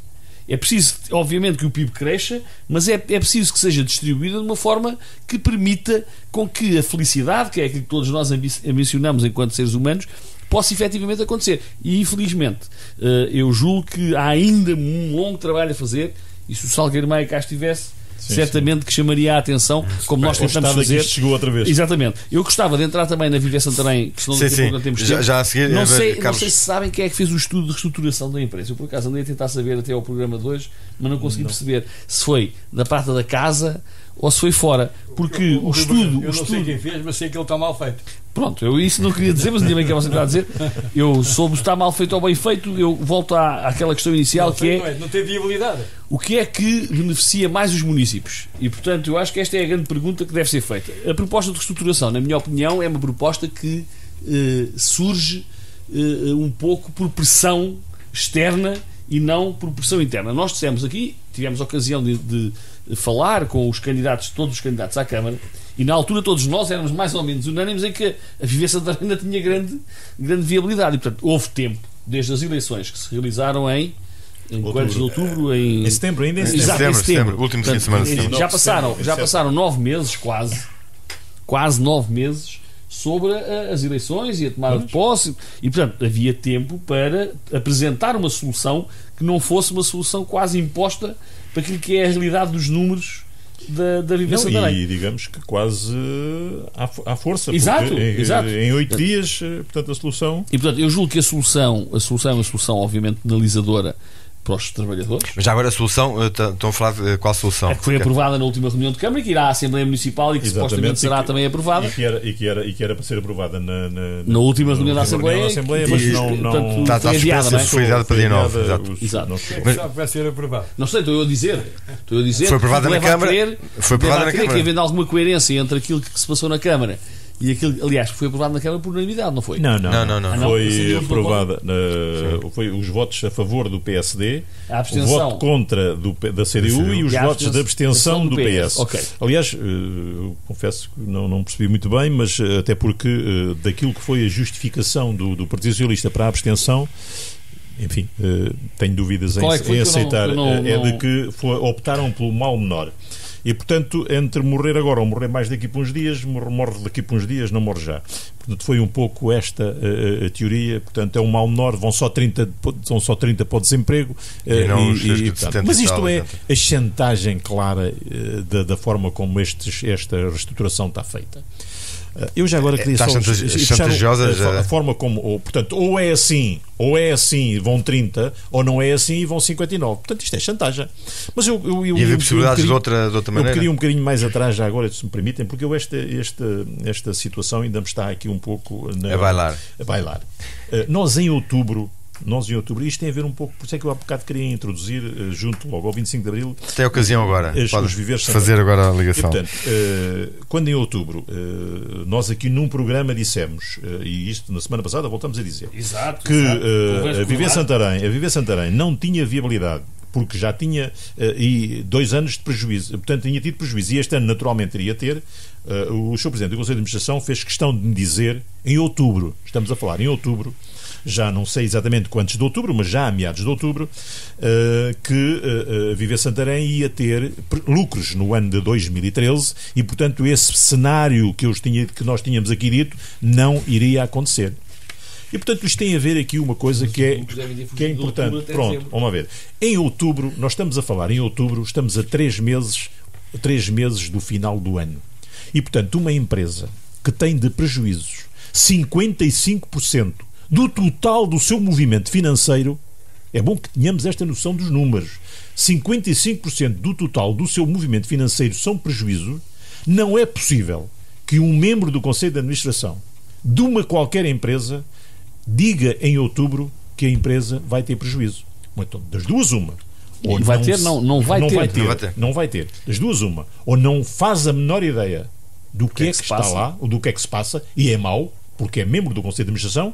É preciso, obviamente, que o PIB cresça, mas é, é preciso que seja distribuída de uma forma que permita com que a felicidade, que é aquilo que todos nós ambicionamos enquanto seres humanos, possa efetivamente acontecer. E, infelizmente, eh, eu julgo que há ainda um longo trabalho a fazer, e se o Salgueiro Maia cá estivesse, Sim, certamente sim. que chamaria a atenção, como nós tentamos fazer. chegou outra vez. Exatamente. Eu gostava de entrar também na Viver Santarém, que senão sim, não temos já, já a seguir, não, sei, não sei se sabem quem é que fez o estudo de reestruturação da empresa. Eu, por acaso, andei a tentar saber até ao programa de hoje, mas não consegui não. perceber se foi da prata da casa ou se foi fora. Porque o, o, o estudo. Eu não estudo, sei quem fez, mas sei que ele está mal feito. Pronto, eu isso não queria dizer, mas ainda bem que você está a dizer. Eu soube se está mal feito ou bem feito, eu volto à, àquela questão inicial não, que é, é. Não tem viabilidade. O que é que beneficia mais os municípios? E portanto, eu acho que esta é a grande pergunta que deve ser feita. A proposta de reestruturação, na minha opinião, é uma proposta que eh, surge eh, um pouco por pressão externa e não por pressão interna. Nós dissemos aqui, tivemos a ocasião de, de falar com os candidatos, todos os candidatos à Câmara, e na altura todos nós éramos mais ou menos unânimes em que a vivência da ainda tinha grande, grande viabilidade. E, portanto, houve tempo, desde as eleições que se realizaram em em quantos de outubro? Em, em setembro, ainda em setembro. Exato, em setembro, setembro. último fim de semana de setembro. Já passaram, já passaram nove meses, quase, quase nove meses, sobre a, as eleições e a tomada de posse. E, portanto, havia tempo para apresentar uma solução que não fosse uma solução quase imposta para aquilo que é a realidade dos números da, da vivência não, da lei. E digamos que quase à, à força. Exato, em, exato. Em oito dias, eh, portanto, a solução. E portanto, eu julgo que a solução, a solução é uma solução, obviamente, penalizadora para os trabalhadores. Mas já agora a solução, eh, estão a falar de qual solução? É que foi aprovada na última reunião de Câmara e que irá à Assembleia Municipal e que Exatamente, supostamente será que, também aprovada. E que, era, e, que era, e que era para ser aprovada na, na, na última reunião da Assembleia, Assembleia mas não, não, portanto, está, está adiada, não é? foi adiada para dia 9. Exato. Exato. Não mas, vai ser aprovada. Não sei, estou eu a dizer. Estou a dizer foi aprovada na Câmara. Crer, foi aprovada na Câmara. que havendo alguma coerência entre aquilo que se passou na Câmara e aquilo, aliás, foi aprovado na Câmara por unanimidade, não foi? Não, não, não. não, não. Ah, não? Foi aprovada. Uh, foi os votos a favor do PSD, o voto contra do, da CDU e os e votos de abstenção do, do PS. PS. Okay. Aliás, uh, confesso que não, não percebi muito bem, mas uh, até porque uh, daquilo que foi a justificação do, do Partido Socialista para a abstenção enfim, tenho dúvidas em, é em aceitar. Não, não, é de que foi, optaram pelo mal menor. E, portanto, entre morrer agora ou morrer mais daqui por uns dias, morre daqui por uns dias, não morre já. Portanto, foi um pouco esta a, a teoria. Portanto, é um mal menor, vão só 30, são só 30 para o desemprego. E e, e, portanto, mas isto é a chantagem clara uh, da, da, forma como estes, esta reestruturação está feita. Eu já agora queria está só a, a, forma como, ou, portanto, ou é assim, ou é assim e vão 30, ou não é assim e vão 59. Portanto, isto é chantagem. Mas eu, eu, eu e havia possibilidades um de, outra, de outra maneira. Eu queria um bocadinho mais atrás já agora, se me permitem, porque eu esta, esta, esta situação ainda me está aqui um pouco na, a bailar. A bailar. Uh, nós em outubro nós em outubro. Isto tem a ver um pouco, por isso é que eu há bocado queria introduzir, uh, junto logo ao 25 de Abril. Tem ocasião agora. As, Pode viveres fazer agora a ligação. E, portanto, uh, quando em outubro, uh, nós aqui num programa dissemos, e isto na semana passada voltamos a dizer, exato, que exato. a Viver Santarém, a Viver Santarém não tinha viabilidade porque já tinha uh, e dois anos de prejuízo, portanto tinha tido prejuízo e este ano naturalmente iria ter. Uh, o Sr. Presidente do Conselho de Administração fez questão de me dizer em outubro, estamos a falar em outubro, já não sei exatamente quantos de outubro, mas já a meados de outubro, uh, que uh, uh, Viver Santarém ia ter lucros no ano de 2013 e, portanto, esse cenário que, eu tinha, que nós tínhamos aqui dito não iria acontecer. E, portanto, isto tem a ver aqui uma coisa que é, que é importante. Pronto, vamos ver. Em outubro, nós estamos a falar, em outubro, estamos a três meses três meses do final do ano. E, portanto, uma empresa que tem de prejuízos 55% do total do seu movimento financeiro, é bom que tenhamos esta noção dos números. 55% do total do seu movimento financeiro são prejuízos. Não é possível que um membro do Conselho de Administração de uma qualquer empresa diga em outubro que a empresa vai ter prejuízo. Então, das duas, uma. Ou vai ter? Não, não vai não ter. Vai ter. Não vai ter. Não vai ter. Das duas, uma. Ou não faz a menor ideia do que, que é é que que, se está passa? lá, ou do que é que se passa, e é mau, porque é membro do Conselho de Administração,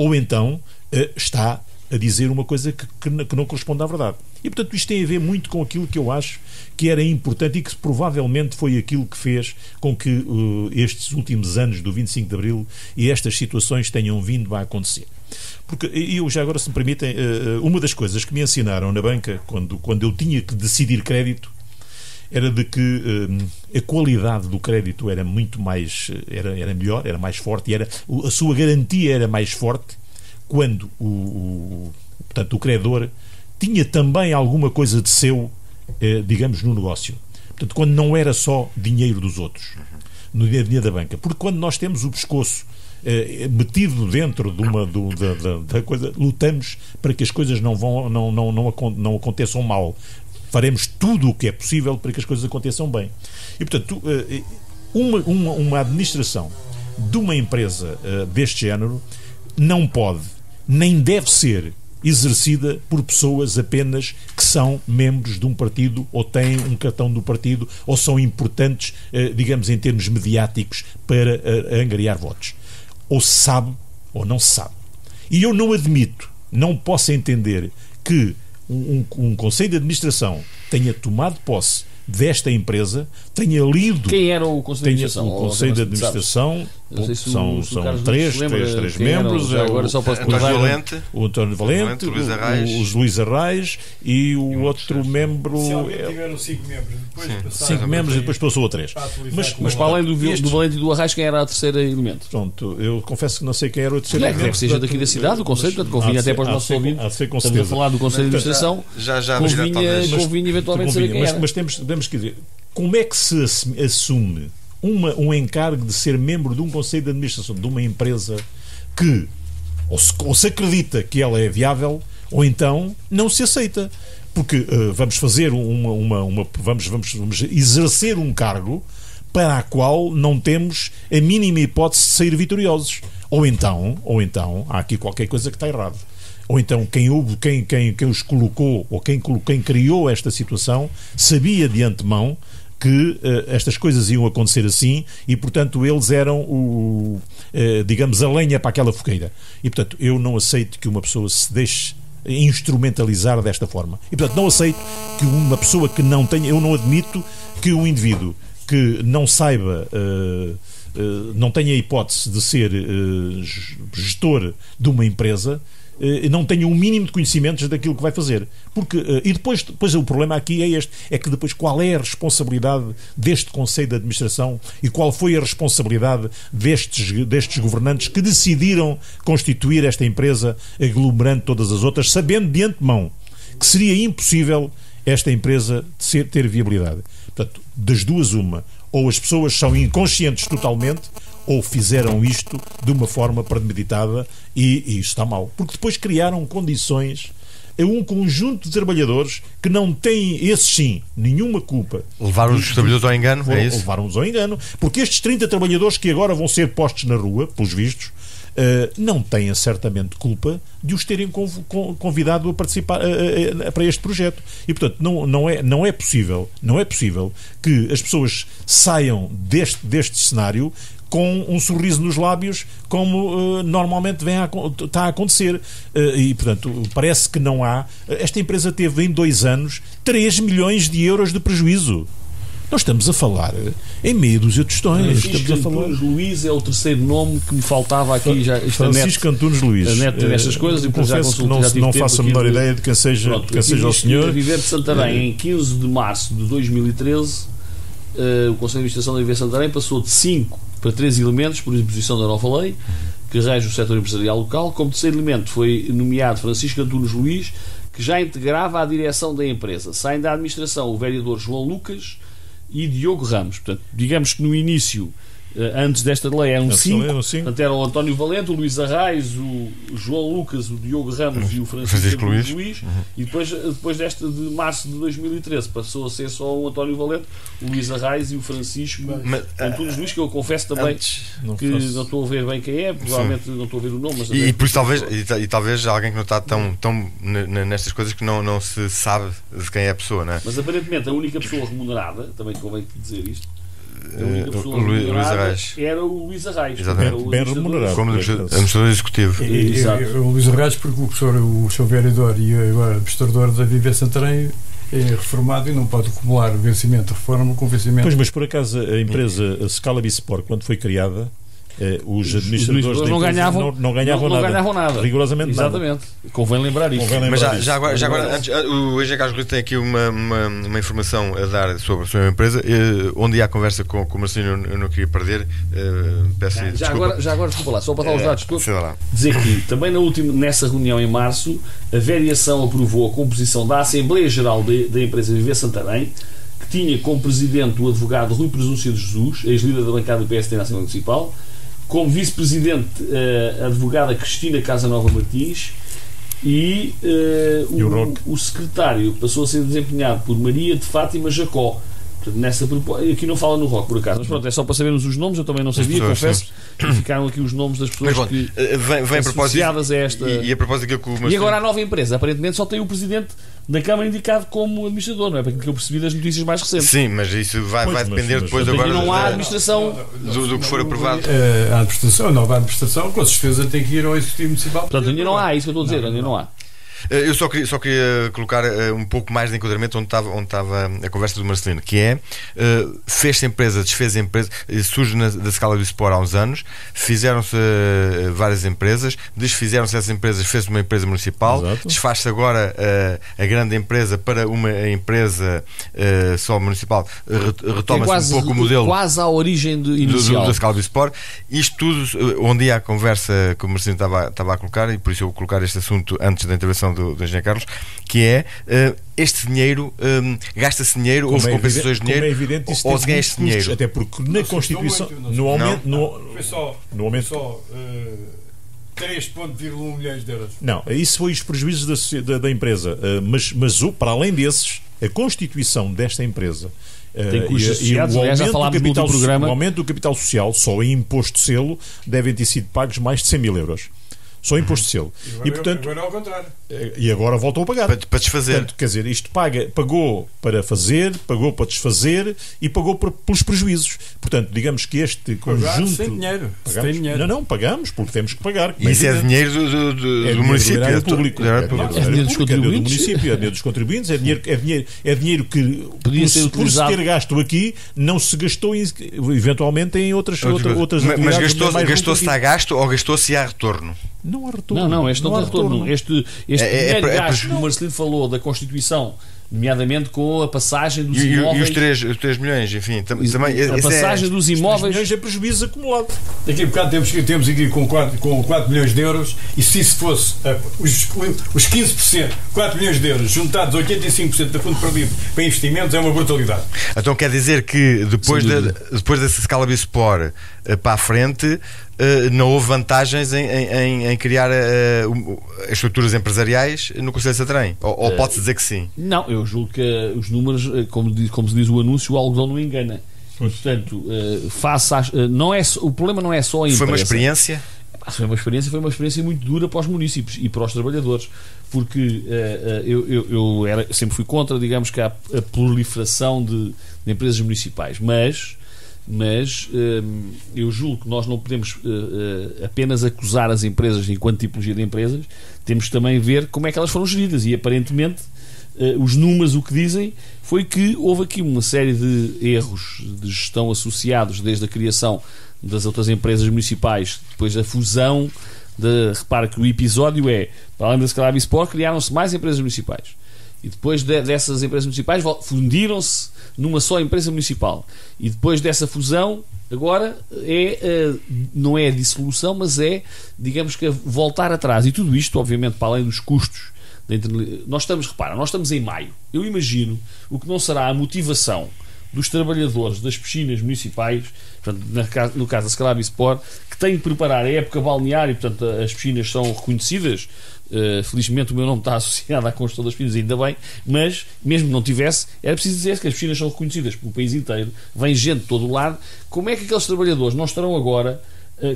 ou então eh, está a dizer uma coisa que, que não corresponde à verdade. E, portanto, isto tem a ver muito com aquilo que eu acho que era importante e que provavelmente foi aquilo que fez com que eh, estes últimos anos do 25 de Abril e estas situações tenham vindo a acontecer. Porque eu já agora, se me permitem, eh, uma das coisas que me ensinaram na banca, quando, quando eu tinha que decidir crédito, era de que eh, a qualidade do crédito era muito mais era, era melhor, era mais forte era, a sua garantia era mais forte quando o, o- portanto, o credor tinha também alguma coisa de seu, eh, digamos, no negócio. Portanto, quando não era só dinheiro dos outros, no dia da banca. Porque quando nós temos o pescoço eh, metido dentro de uma do- da, da- da coisa, lutamos para que as coisas não, vão, não, não, não, não aconteçam mal. Faremos tudo o que é possível para que as coisas aconteçam bem. E, portanto, eh, uma, uma, uma administração de uma empresa eh, deste género não pode, nem deve ser exercida por pessoas apenas que são membros de um partido ou têm um cartão do partido ou são importantes, eh, digamos, em termos mediáticos para eh, angariar votos. Ou se sabe ou não se sabe. E eu não admito, não posso entender que um, um- um Conselho de Administração tenha tomado posse desta empresa, tenha lido Quem era o Conselho de Administração? o Conselho de? Administração sei se são, o são três, lembra três, três eram, membros. é agora o- só posso António. Valente. o António Valente, o- os Luís Arraes e o um outro membro. É- tiveram cinco membros, depois Cinco a membros e depois passou a três. Mas, Mas para além do, Estes- do Valente e do Arraes, quem era a terceira elemento? Pronto, eu confesso que não sei quem era o terceiro É, que deve elemento, ser gente portanto, aqui da cidade, o Conselho, portanto, convinha até para os nossos ouvintes. Estamos a falar do Conselho de Administração. já- já convinha, convinha eventualmente saber quem mas, era. mas temos, temos que dizer, como é que se assume uma, um encargo de ser membro de um conselho de administração de uma empresa que ou se, ou se acredita que ela é viável ou então não se aceita? Porque eh, vamos fazer uma, uma, uma- vamos, vamos, vamos exercer um cargo para a qual não temos a mínima hipótese de sair vitoriosos. Ou então, ou então, há aqui qualquer coisa que está errado ou então quem quem, quem, quem os colocou, ou quem, quem criou esta situação, sabia de antemão que eh, estas coisas iam acontecer assim e, portanto, eles eram o, eh, digamos, a lenha para aquela fogueira. E, portanto, eu não aceito que uma pessoa se deixe instrumentalizar desta forma. E, portanto, não aceito que uma pessoa que não tenha, eu não admito que um indivíduo que não saiba, eh, não tenha hipótese de ser gestor de uma empresa, não tenha um mínimo de conhecimentos daquilo que vai fazer. Porque, eh, e depois, depois o problema aqui é este: é que depois qual é a responsabilidade deste Conselho de Administração e qual foi a responsabilidade destes, destes governantes que decidiram constituir esta empresa aglomerando todas as outras, sabendo de antemão que seria impossível esta empresa ter viabilidade. Portanto, das duas, uma. Ou as pessoas são inconscientes totalmente, ou fizeram isto de uma forma premeditada e, e está mal. Porque depois criaram condições a um conjunto de trabalhadores que não têm, esses sim, nenhuma culpa. Levaram os trabalhadores ao engano, Foram- é isso? Levaram-nos ao engano. Porque estes 30 trabalhadores que agora vão ser postos na rua, pelos vistos, eh, não têm certamente culpa de os terem conv- con- convidado a participar eh, eh, para este projeto. E portanto não, não, é, não é possível, não é possível que as pessoas saiam deste, deste cenário com um sorriso nos lábios, como eh, normalmente vem a, está a acontecer. Eh, e, portanto, parece que não há. Esta empresa teve em dois anos 3 milhões de euros de prejuízo. Nós estamos a falar em meia dúzia de tostões. Francisco Estamos a falar. Antunes Luís é o terceiro nome que me faltava aqui. Já, é net. Francisco Antunes Luís. a net nestas Eh, coisas, e depois já confesso que não, não faço a menor de- ideia de quem seja, Pronto, de quem seja o senhor. Viver de Santarém, em 15 de março de 2013, eh, o Conselho de Administração da Viver de Santarém passou de 5 para 3 elementos por imposição da nova lei, que rege o setor empresarial local. Como terceiro elemento foi nomeado Francisco Antunes Luís, que já integrava a direção da empresa. Saem da administração o vereador João Lucas e Diogo Ramos. Portanto, digamos que no início antes desta lei eram Antes da cinco. lei eram cinco. Portanto, eram o António Valente, o Luís Arraes, o João Lucas, o Diogo Ramos e o Francisco, Francisco Luís. Luís. E depois, depois desta de março de 2013 passou a ser só o António Valente, o Luís Arraes e o Francisco Mas, Antunes Luís, que eu confesso também antes- Não que faço- não estou a ver bem quem é, provavelmente não estou a ver o nome, mas E, e por isso talvez, e, e talvez alguém que não está tão, tão nestas coisas que não, não se sabe de quem é a pessoa, não é? Mas aparentemente a única pessoa remunerada, também convém dizer isto, Eh, o Luís- Luís Arraes. era o Luís Arraes. Exatamente. Era o Bem remunerado. Como por administrador executivo. E- e- Exato. e- o Luís Arraes, porque o professor, o seu vereador e agora administrador da Viver Santarém é reformado e não pode acumular vencimento de reforma com vencimento. Pois, mas por acaso a empresa Scala Bisport, quando foi criada, os administradores Os da não ganhavam, não, não ganhavam não nada. ganhavam nada. Rigorosamente nada. Exatamente. Convém lembrar isto. Convém lembrar Mas já, disso. já agora, já agora antes, ah, o engenheiro Carlos Rui tem aqui uma, uma, uma informação a dar sobre a sua empresa. eh, onde há conversa com, com o Marcelino, eu, não queria perder. eh, peço Já desculpa. agora, já agora, desculpa lá, só para dar os Eh, dados todos. Dizer que também na última, nessa reunião em março, a variação aprovou a composição da Assembleia Geral de- da empresa Viver Santarém, que tinha como presidente o advogado Rui Presúncia de Jesus, ex-líder da bancada do PSD na Assembleia Municipal, como vice-presidente eh, a advogada Cristina Casanova Martins e, eh, E o o, secretário passou a ser desempenhado por Maria de Fátima Jacó. Nessa aqui não fala no rock por acaso, mas pronto, é só para sabermos os nomes, eu também não sabia, confesso, e ficaram aqui os nomes das pessoas Mas que eh, vem, vem associadas a esta. E, e a propósito que o E agora a nova empresa, aparentemente só tem o presidente da Câmara indicado como administrador, não é? Para aquilo que eu percebi das notícias mais recentes. Sim, mas isso vai, Pois, vai mas- depender mas- depois Portanto, agora não há administração. do, do que for aprovado. Eh, a administração, a nova administração, com certeza tem que ir ao Executivo Municipal. Portanto, ainda não há, é isso que eu estou a dizer, ainda não há. Eh, Eu só queria, só queria colocar eh, um pouco mais de enquadramento onde estava, onde estava a conversa do Marcelino, que é eh, fez-se empresa, desfez a empresa, surge na, da escala do Sport há uns anos, fizeram-se várias empresas, desfizeram-se essas empresas, fez uma empresa municipal, desfaz-se agora eh, a grande empresa para uma empresa só municipal, É retoma-se um pouco o modelo quase à origem do, do, inicial. da escala do Sport. Isto tudo, onde ia a conversa que o Marcelino estava, estava a colocar, e por isso eu vou colocar este assunto antes da intervenção do, do Engenheiro Carlos, que é eh, este dinheiro, eh, gasta-se dinheiro, Como houve é compensações de dinheiro, como é evidente, isso ou se ganha este dinheiro. custos, Até porque na Não Constituição, muito, no não aumento, no, Foi só, no aumento só eh, 3,1 milhões de euros. Não, isso foi os prejuízos da, da- da empresa. Uh, mas, mas o- para além desses, a constituição desta empresa. uh, Tem custos e- e o aliás, já aumento do capital programa. O aumento do capital social, só em imposto de selo, devem ter sido pagos mais de 100 mil euros. Só imposto de selo. Agora, E, portanto, agora é ao contrário. eh, e agora voltam a pagar. para, para desfazer. Portanto, quer dizer, isto paga, pagou para fazer, pagou para desfazer e pagou por- pelos prejuízos. Portanto, digamos que este Pagar conjunto. sem dinheiro. Pagamos? tem dinheiro. Não, não, pagamos, porque temos que pagar. E isso é dinheiro do, do, do- É do município. é público. É. É dinheiro dos público, é dinheiro do contribuintes. município, é dinheiro dos contribuintes, é dinheiro, é dinheiro, é dinheiro que Podia por, ser se- por se ter gasto aqui, não se gastou em- eventualmente em outras, Outra outras mas, mas atividades gastou, gastou-se a gasto ou gastou-se a retorno? Não há retorno. Não, não, este não, há tem retorno. Este, este É- é- é- é- gasto que o Marcelino falou da Constituição, nomeadamente com a passagem dos E, e- e imóveis. os 3, os 3 milhões, enfim, tam- também. a é- passagem dos Os imóveis. milhões é prejuízo acumulado. Daqui a bocado temos, que- temos aqui com 4, com 4 milhões de euros e se isso fosse eh, os, os 15%, 4 milhões de euros juntados 85% da fundo perdido para investimentos é uma brutalidade. Então quer dizer que depois, da, depois dessa escala Bispor eh, para a frente não houve vantagens em, em- em- criar eh, as estruturas empresariais no Conselho de Santarém? Ou, Eh, ou pode-se dizer que sim? Não, eu julgo que eh, os números, eh, como, diz, como se diz o anúncio, o algodão não engana. Portanto, eh, face às, eh, não é, o problema não é só a empresa. Foi uma experiência? Ah, Foi uma experiência, foi uma experiência muito dura para os municípios e para os trabalhadores, porque eh, eh, eu, eu, eu era- sempre fui contra, digamos que a, a proliferação de, de empresas municipais, mas mas eh, eu julgo que nós não podemos eh, eh, apenas acusar as empresas enquanto tipologia de empresas, temos também ver como é que elas foram geridas e aparentemente eh, os números o que dizem foi que houve aqui uma série de erros de gestão associados desde a criação das outras empresas municipais, depois da fusão. De, repara que o episódio é, para além da Scalab Sport, criaram-se mais empresas municipais. E depois de- dessas empresas municipais fundiram-se numa só empresa municipal. E depois dessa fusão, agora é eh, não é a dissolução, mas é, digamos que, voltar atrás. E tudo isto, obviamente, para além dos custos. Nós estamos, repara, nós estamos em maio. Eu imagino o que não será a motivação dos trabalhadores das piscinas municipais, portanto, no caso da Scalabi Sport, que têm de preparar a época balnear e, portanto, as piscinas são reconhecidas. Uh, felizmente o meu nome está associado à construção das piscinas, ainda bem, mas mesmo que não tivesse, era preciso dizer que as piscinas são reconhecidas pelo país inteiro, vem gente de todo o lado. Como é que aqueles trabalhadores não estarão agora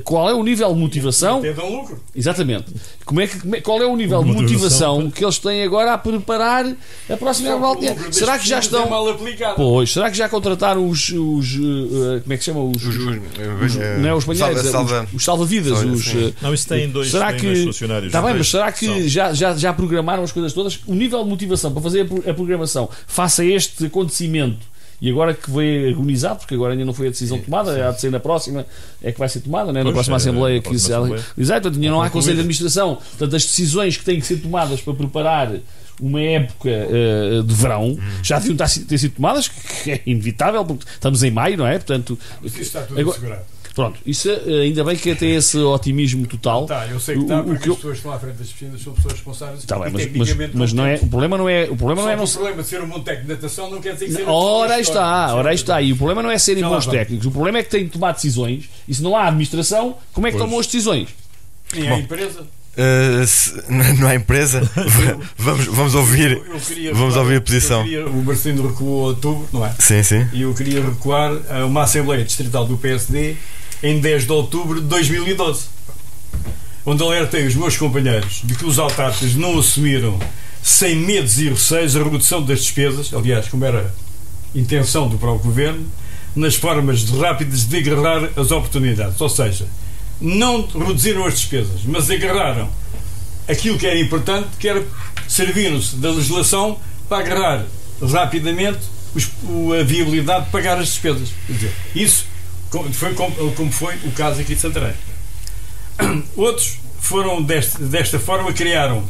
qual é o nível de motivação? lucro. Exatamente. Como é que, como é, qual é o nível de motivação que eles têm agora a preparar a próxima época Será que já estão. É. Pois, será que já contrataram os. os uh, como é que se chama? Os, os, os, não é os banheiros, salva, os, os salva-vidas. Os, não, isso tem dois, será tem que, dois funcionários. Está bem, mas será que já, já, já programaram as coisas todas? O nível de motivação para fazer a programação face a este acontecimento e agora que vai agonizar, porque agora ainda não foi a decisão tomada, sim. há de ser na próxima, é que vai ser tomada, né? na próxima é, Assembleia. que se Exato, ainda não há Conselho de Administração. Portanto, as decisões que têm que ser tomadas para preparar uma época uh, de verão hum. já deviam ter sido tomadas, que é inevitável, porque estamos em maio, não é? Portanto, isso está tudo agora, assegurado. Pronto, isso eh, ainda bem que tem esse otimismo total. Tá, eu sei que está, porque o que as pessoas que estão à frente das piscinas são pessoas responsáveis. Tá bem, mas, mas, mas não é, o problema não é. O problema não é. Não... O problema de ser um bom técnico de natação não quer dizer que seja. Ora está, ora está. E o problema não é serem bons técnicos, o problema é que têm de tomar decisões e se não há administração, como é que pois. tomam as decisões? E a empresa? Uh, se, não há empresa, vamos, vamos ouvir, eu, eu queria, vamos ouvir a posição. Queria, o Marcelino recuou a outubro, não é? Sim, sim. E eu queria recuar a uma Assembleia Distrital do PSD em 10 de outubro de 2012, onde alertei os meus companheiros de que os autarcas não assumiram, sem medos e receios, a redução das despesas, aliás, como era intenção do próprio governo, nas formas rápidas de agarrar as oportunidades. Ou seja, não reduziram as despesas, mas agarraram aquilo que era importante, que era serviram-se da legislação para agarrar rapidamente a viabilidade de pagar as despesas. Quer dizer, isso foi como, como foi o caso aqui de Santarém. Outros foram deste, desta forma, criaram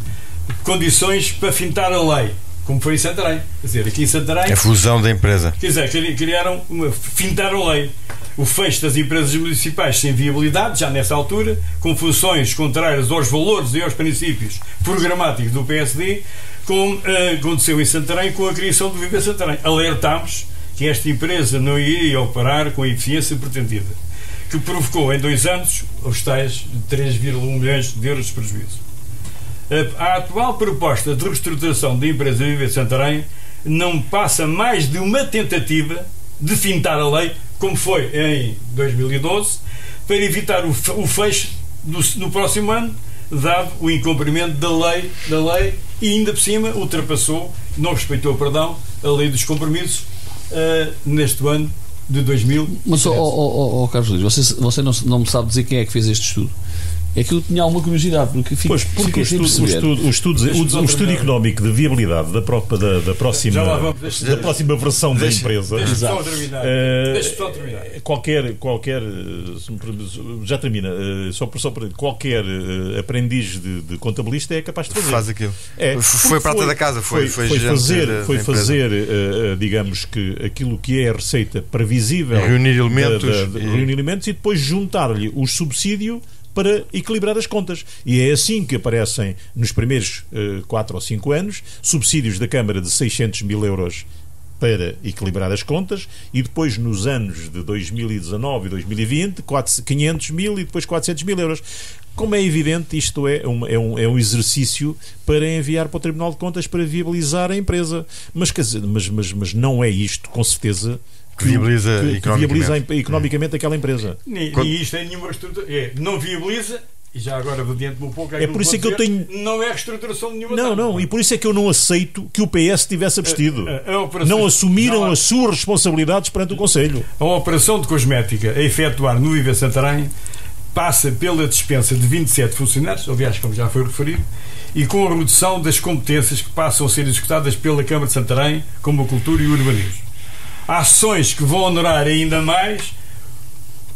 condições para fintar a lei, como foi em Santarém. Quer dizer, aqui em Santarém. A fusão da empresa. Quer dizer, criaram, uma, fintaram a lei. O fecho das empresas municipais sem viabilidade, já nessa altura, com funções contrárias aos valores e aos princípios programáticos do PSD, como uh, aconteceu em Santarém com a criação do Viver Santarém. Alertámos que esta empresa não iria operar com a eficiência pretendida, que provocou em dois anos os tais 3,1 milhões de euros de prejuízo. A atual proposta de reestruturação da empresa Viver Santarém não passa mais de uma tentativa de fintar a lei, como foi em 2012, para evitar o fecho no próximo ano, dado o incumprimento da lei, da lei e ainda por cima ultrapassou, não respeitou, perdão, a lei dos compromissos uh, neste ano de 2000. Mas, oh, oh, oh, Carlos Luís, você, você não, não me sabe dizer quem é que fez este estudo? É que eu tinha alguma curiosidade, porque fico, pois, porque o, estudo, o, estudo, o, estudo, o, o estudo económico de viabilidade da, própria, da, da próxima, vamos, da próxima versão deixa, da empresa. Deixa só terminar. Uh, deixa só terminar. Qualquer, qualquer já termina, uh, só, só para qualquer uh, aprendiz de, de, contabilista é capaz de fazer. Faz aquilo. É, foi prata foi, da casa, foi, foi, foi fazer, foi fazer digamos que aquilo que é a receita previsível. Reunir elementos. Da, da, e... Reunir elementos e depois juntar-lhe o subsídio para equilibrar as contas. E é assim que aparecem nos primeiros uh, 4 ou 5 anos subsídios da Câmara de 600 mil euros para equilibrar as contas e depois nos anos de 2019 e 2020 500 mil e depois 400 mil euros. Como é evidente, isto é um, é, um, é um exercício para enviar para o Tribunal de Contas para viabilizar a empresa. Mas, mas, mas, mas não é isto, com certeza, que viabiliza, que, que viabiliza economicamente aquela empresa. Nem, Quando... isto é nenhuma reestruturação. É, não viabiliza e já agora adiante-me um pouco É por isso é que eu tenho. Não é reestruturação nenhuma. Não, não, e por isso é que eu não aceito que o PS tivesse abstido. A, a, a não assumiram não há... as suas responsabilidades perante o Conselho. A operação de cosmética a efetuar no IVA Santarém passa pela dispensa de 27 funcionários, aliás, como já foi referido, e com a redução das competências que passam a ser executadas pela Câmara de Santarém, como a cultura e o urbanismo ações que vão honorar ainda mais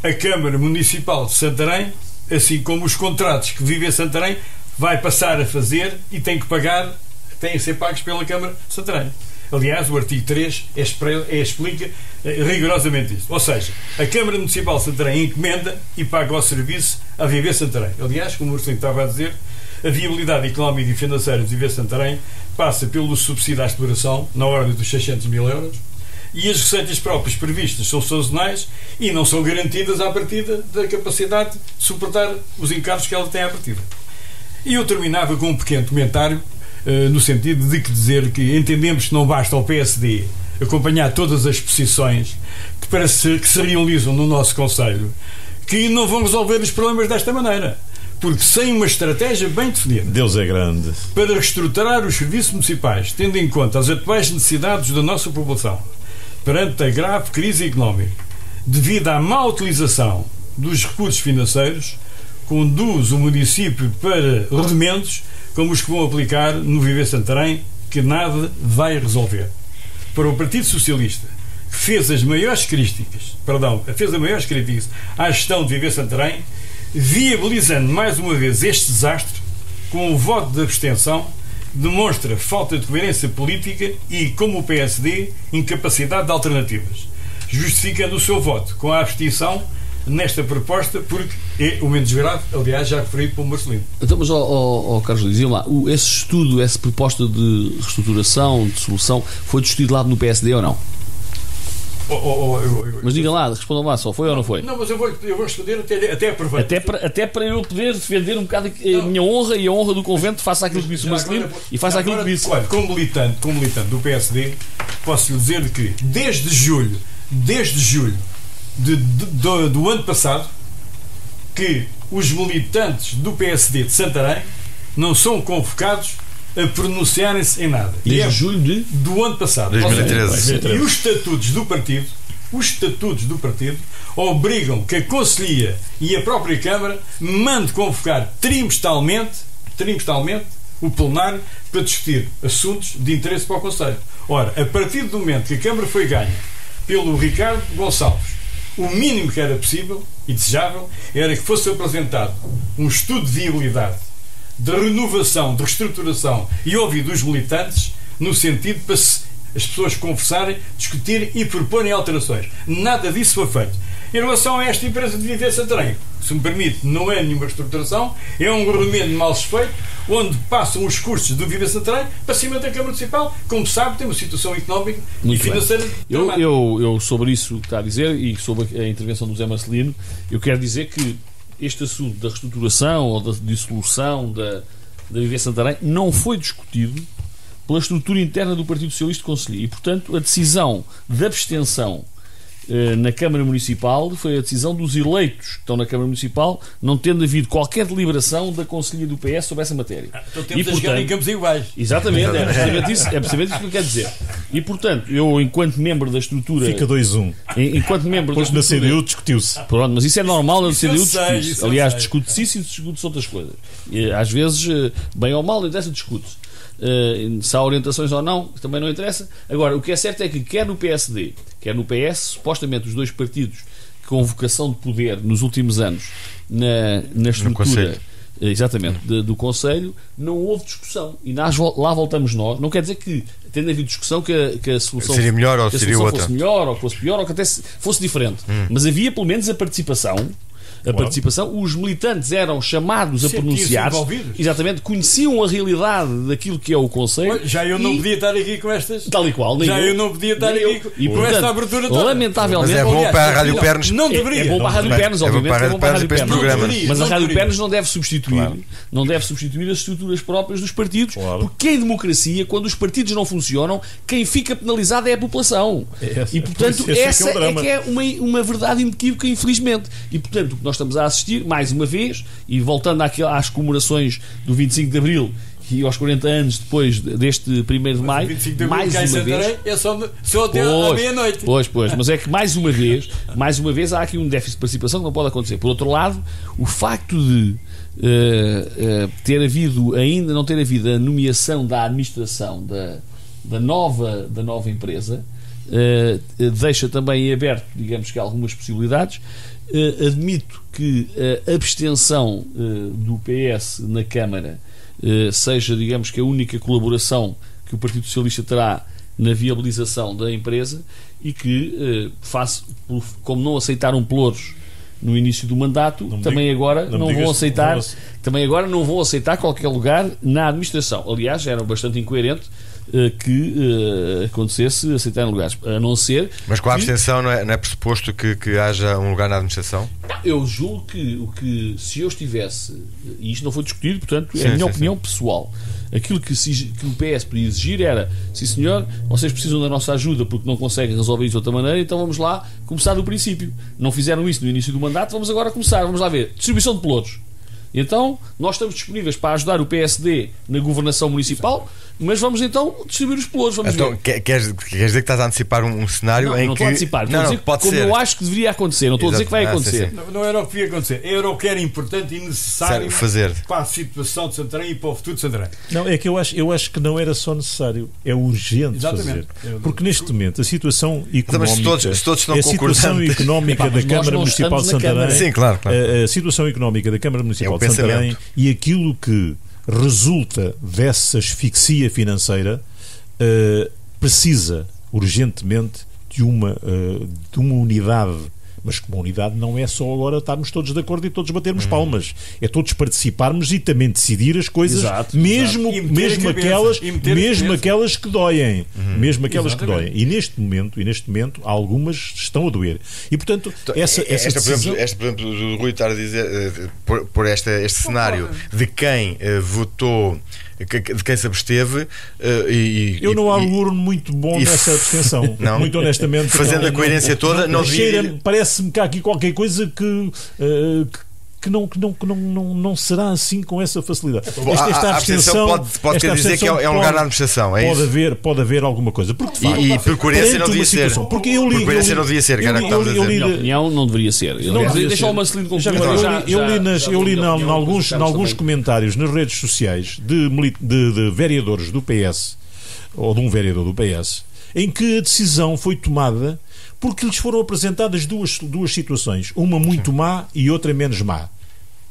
a Câmara Municipal de Santarém, assim como os contratos que Vive Santarém vai passar a fazer e tem que pagar, têm a ser pagos pela Câmara de Santarém. Aliás, o artigo 3 é, explica é, rigorosamente isso. Ou seja, a Câmara Municipal de Santarém encomenda e paga o serviço a Viver Santarém. Aliás, como o Marcelino estava a dizer, a viabilidade económica e financeira de Viver Santarém passa pelo subsídio à exploração, na ordem dos 600 mil euros, e as receitas próprias previstas são sazonais e não são garantidas à partida da capacidade de suportar os encargos que ela tem à partida. E eu terminava com um pequeno comentário uh, no sentido de que dizer que entendemos que não basta ao PSD acompanhar todas as posições que, parece, que se realizam no nosso Conselho que não vão resolver os problemas desta maneira. Porque sem uma estratégia bem definida. Deus é grande. Para reestruturar os serviços municipais, tendo em conta as atuais necessidades da nossa população, perante a grave crise económica, devido à má utilização dos recursos financeiros, conduz o município para rendimentos como os que vão aplicar no Viver Santarém, que nada vai resolver. Para o Partido Socialista, que fez as maiores críticas, perdão, fez as maiores críticas à gestão de Viver Santarém, viabilizando mais uma vez este desastre com o voto de abstenção, demonstra falta de coerência política e, como o PSD, incapacidade de alternativas, justificando o seu voto com a abstenção nesta proposta, porque é o menos grave, aliás, já referido pelo Marcelino. Então, mas, ó, ó, ó Carlos, diziam lá, esse estudo, essa proposta de reestruturação, de solução, foi discutido lá no PSD ou não? Oh, oh, oh, mas diga lá, respondam lá, só foi ou não foi? Não, mas eu vou, eu vou responder até, até aproveito. Até para, até para eu poder defender um bocado a minha honra e a honra do convento, faça aquilo que disse o Marcelino e faça aquilo que disse. Olha, como militante, como militante do PSD, posso lhe dizer que desde julho, desde julho de, de, do, do ano passado, que os militantes do PSD de Santarém não são convocados a pronunciarem-se em nada. Desde é julho de? do ano passado. 2013. Seja, e os estatutos do partido, os estatutos do partido obrigam que a Conselhia e a própria Câmara mande convocar trimestralmente, trimestralmente o plenário para discutir assuntos de interesse para o Conselho. Ora, a partir do momento que a Câmara foi ganha pelo Ricardo Gonçalves, o mínimo que era possível e desejável era que fosse apresentado um estudo de viabilidade de renovação, de reestruturação e ouvir dos militantes no sentido para se as pessoas conversarem, discutirem e proporem alterações. Nada disso foi feito. Em relação a esta empresa de Viver Santarém, se me permite, não é nenhuma reestruturação, é um governo mal feito, onde passam os cursos do Viver Santarém para cima da Câmara Municipal. Como sabe, tem uma situação económica Muito e financeira. Eu, eu, eu, sobre isso que está a dizer e sobre a intervenção do Zé Marcelino, eu quero dizer que este assunto da reestruturação ou da dissolução da, da Viver Santarém não foi discutido pela estrutura interna do Partido Socialista Conselho. E, portanto, a decisão de abstenção na Câmara Municipal foi a decisão dos eleitos que estão na Câmara Municipal, não tendo havido qualquer deliberação da Conselhia do PS sobre essa matéria. Ah, então temos e, portanto, em campos iguais. Exatamente, é precisamente, isso, é precisamente isso que eu quero dizer. E, portanto, eu, enquanto membro da estrutura. Fica 2-1. Um. Enquanto membro Pois da estrutura. na CDU discutiu-se. Pronto, mas isso é normal na CDU discutir-se. Aliás, discute-se isso e discute-se outras coisas. E, às vezes, eh, bem ou mal, interessa discute-se. Uh, se há orientações ou não, também não interessa. Agora, o que é certo é que, quer no PSD, quer no PS, supostamente os dois partidos com vocação de poder nos últimos anos na, na estrutura eh, exatamente de, do Conselho, não houve discussão. E nós, lá voltamos nós. Não quer dizer que, tendo havido discussão, que a, que a solução, seria melhor ou seria outra. fosse melhor ou fosse pior ou que até fosse diferente. Hum. Mas havia pelo menos a participação a participação. Os militantes eram chamados a pronunciar. Exatamente, conheciam a realidade daquilo que é o Conselho. Já eu não e, podia estar aqui com estas. Tal e qual, Já eu, eu não podia estar aqui com, e, portanto, esta abertura toda. Lamentavelmente. Mas é bom para a Rádio Pernos. Não deveria. É, é bom para a Rádio Pernos, obviamente. É bom para a Rádio. Programa. Mas a Rádio Pernos não deve substituir, não deve substituir as estruturas próprias dos partidos. Porque em democracia, quando os partidos não funcionam, quem fica penalizado é a população. E portanto, essa é que é uma, uma verdade inequívoca, infelizmente. E portanto, o que nós estamos a assistir mais uma vez, e voltando às comemorações do 25 de Abril e aos 40 anos depois deste 1 de maio, de mais uma vez. É só, só até à meia-noite. Pois, pois, mas é que mais uma vez, mais uma vez há aqui um déficit de participação que não pode acontecer. Por outro lado, o facto de uh, uh, ter havido, ainda não ter havido a nomeação da administração da, da, nova, da nova empresa. Uh, deixa também aberto, digamos que, algumas possibilidades. Uh, admito que a abstenção uh, do PS na Câmara uh, seja, digamos que, a única colaboração que o Partido Socialista terá na viabilização da empresa e que, face, como não aceitaram pelouros no início do mandato, não também agora não, não vão aceitar, também agora não vão aceitar qualquer lugar na administração. Aliás, era bastante incoerente que eh, acontecesse aceitar em lugares. A não ser. Mas com a que- abstenção não é, não é pressuposto que, que haja um lugar na administração? Eu julgo que o que se eu estivesse, e isto não foi discutido, portanto, é Sim, a minha sim, opinião pessoal. Aquilo que, se- que o PS podia exigir era: sim senhor, vocês precisam da nossa ajuda porque não conseguem resolver isso de outra maneira, então vamos lá começar do princípio. Não fizeram isso no início do mandato, vamos agora começar. Vamos lá ver. Distribuição de pelouros. Então, nós estamos disponíveis para ajudar o PSD na governação municipal, mas vamos então distribuir os pelouros. Vamos Então, ver. quer- queres, queres dizer que estás a antecipar um, um cenário Não, em não que. estou a antecipar, estou não, a não, dizer pode como ser. eu acho que deveria acontecer, não estou a dizer que vai Exato. Ah, sim, acontecer. sim. Não, não era o que ia acontecer, era o que era importante e necessário Sério, fazer. para a situação de Santarém e para o futuro de Santarém. Não, é que eu acho, eu acho que não era só necessário, é urgente Exatamente. fazer. Porque neste momento a situação económica, se todos- se todos estão a situação económica Epá, da Câmara não Municipal de Santarém. Sim, claro, claro. A, a situação económica da Câmara Municipal O de Santarém e aquilo que resulta dessa asfixia financeira eh, precisa urgentemente de uma, eh, de uma unidade. Mas que uma unidade não é só agora estarmos todos de acordo e todos batermos Uhum. palmas. É todos participarmos e também decidir as coisas, Exato, mesmo, exato. Mesmo cabeça, aquelas, a mesmo aquelas que doem. Uhum. Mesmo aquelas que Exatamente. doem. E neste momento, e neste momento, algumas estão a doer. E portanto, essa, essa esta, por decisão... exemplo, esta, por exemplo, do Rui estar a dizer, eh, por, por esta, este cenário de quem eh, votou, que- de quem se absteve, eh, e, Eu não auguro muito bom nessa abstenção. Não? Muito honestamente. Fazendo a coerência toda, não devia- cheira- Parece-me que há aqui qualquer coisa que. eh, que- que não, que, não, que não, não, não será assim com essa facilidade. Bom, a- a abstenção pode- pode esta querer dizer que é- é um lugar pode- na administração, é pode isso? Haver, pode haver alguma coisa. Porque, de E- facto, e por coerência não devia ser. Porque eu li, Por coerência não devia ser, eu que era li- o que eu estavas li- a eu dizer. li- Na minha opinião, não deveria ser. Deixa o Marcelino concluir. eu li, nas, já eu li na, alguns, em alguns comentários nas redes sociais de- de vereadores do PS ou de um vereador do PS em que a decisão foi tomada porque lhes foram apresentadas duas, duas situações, uma muito má e outra menos má.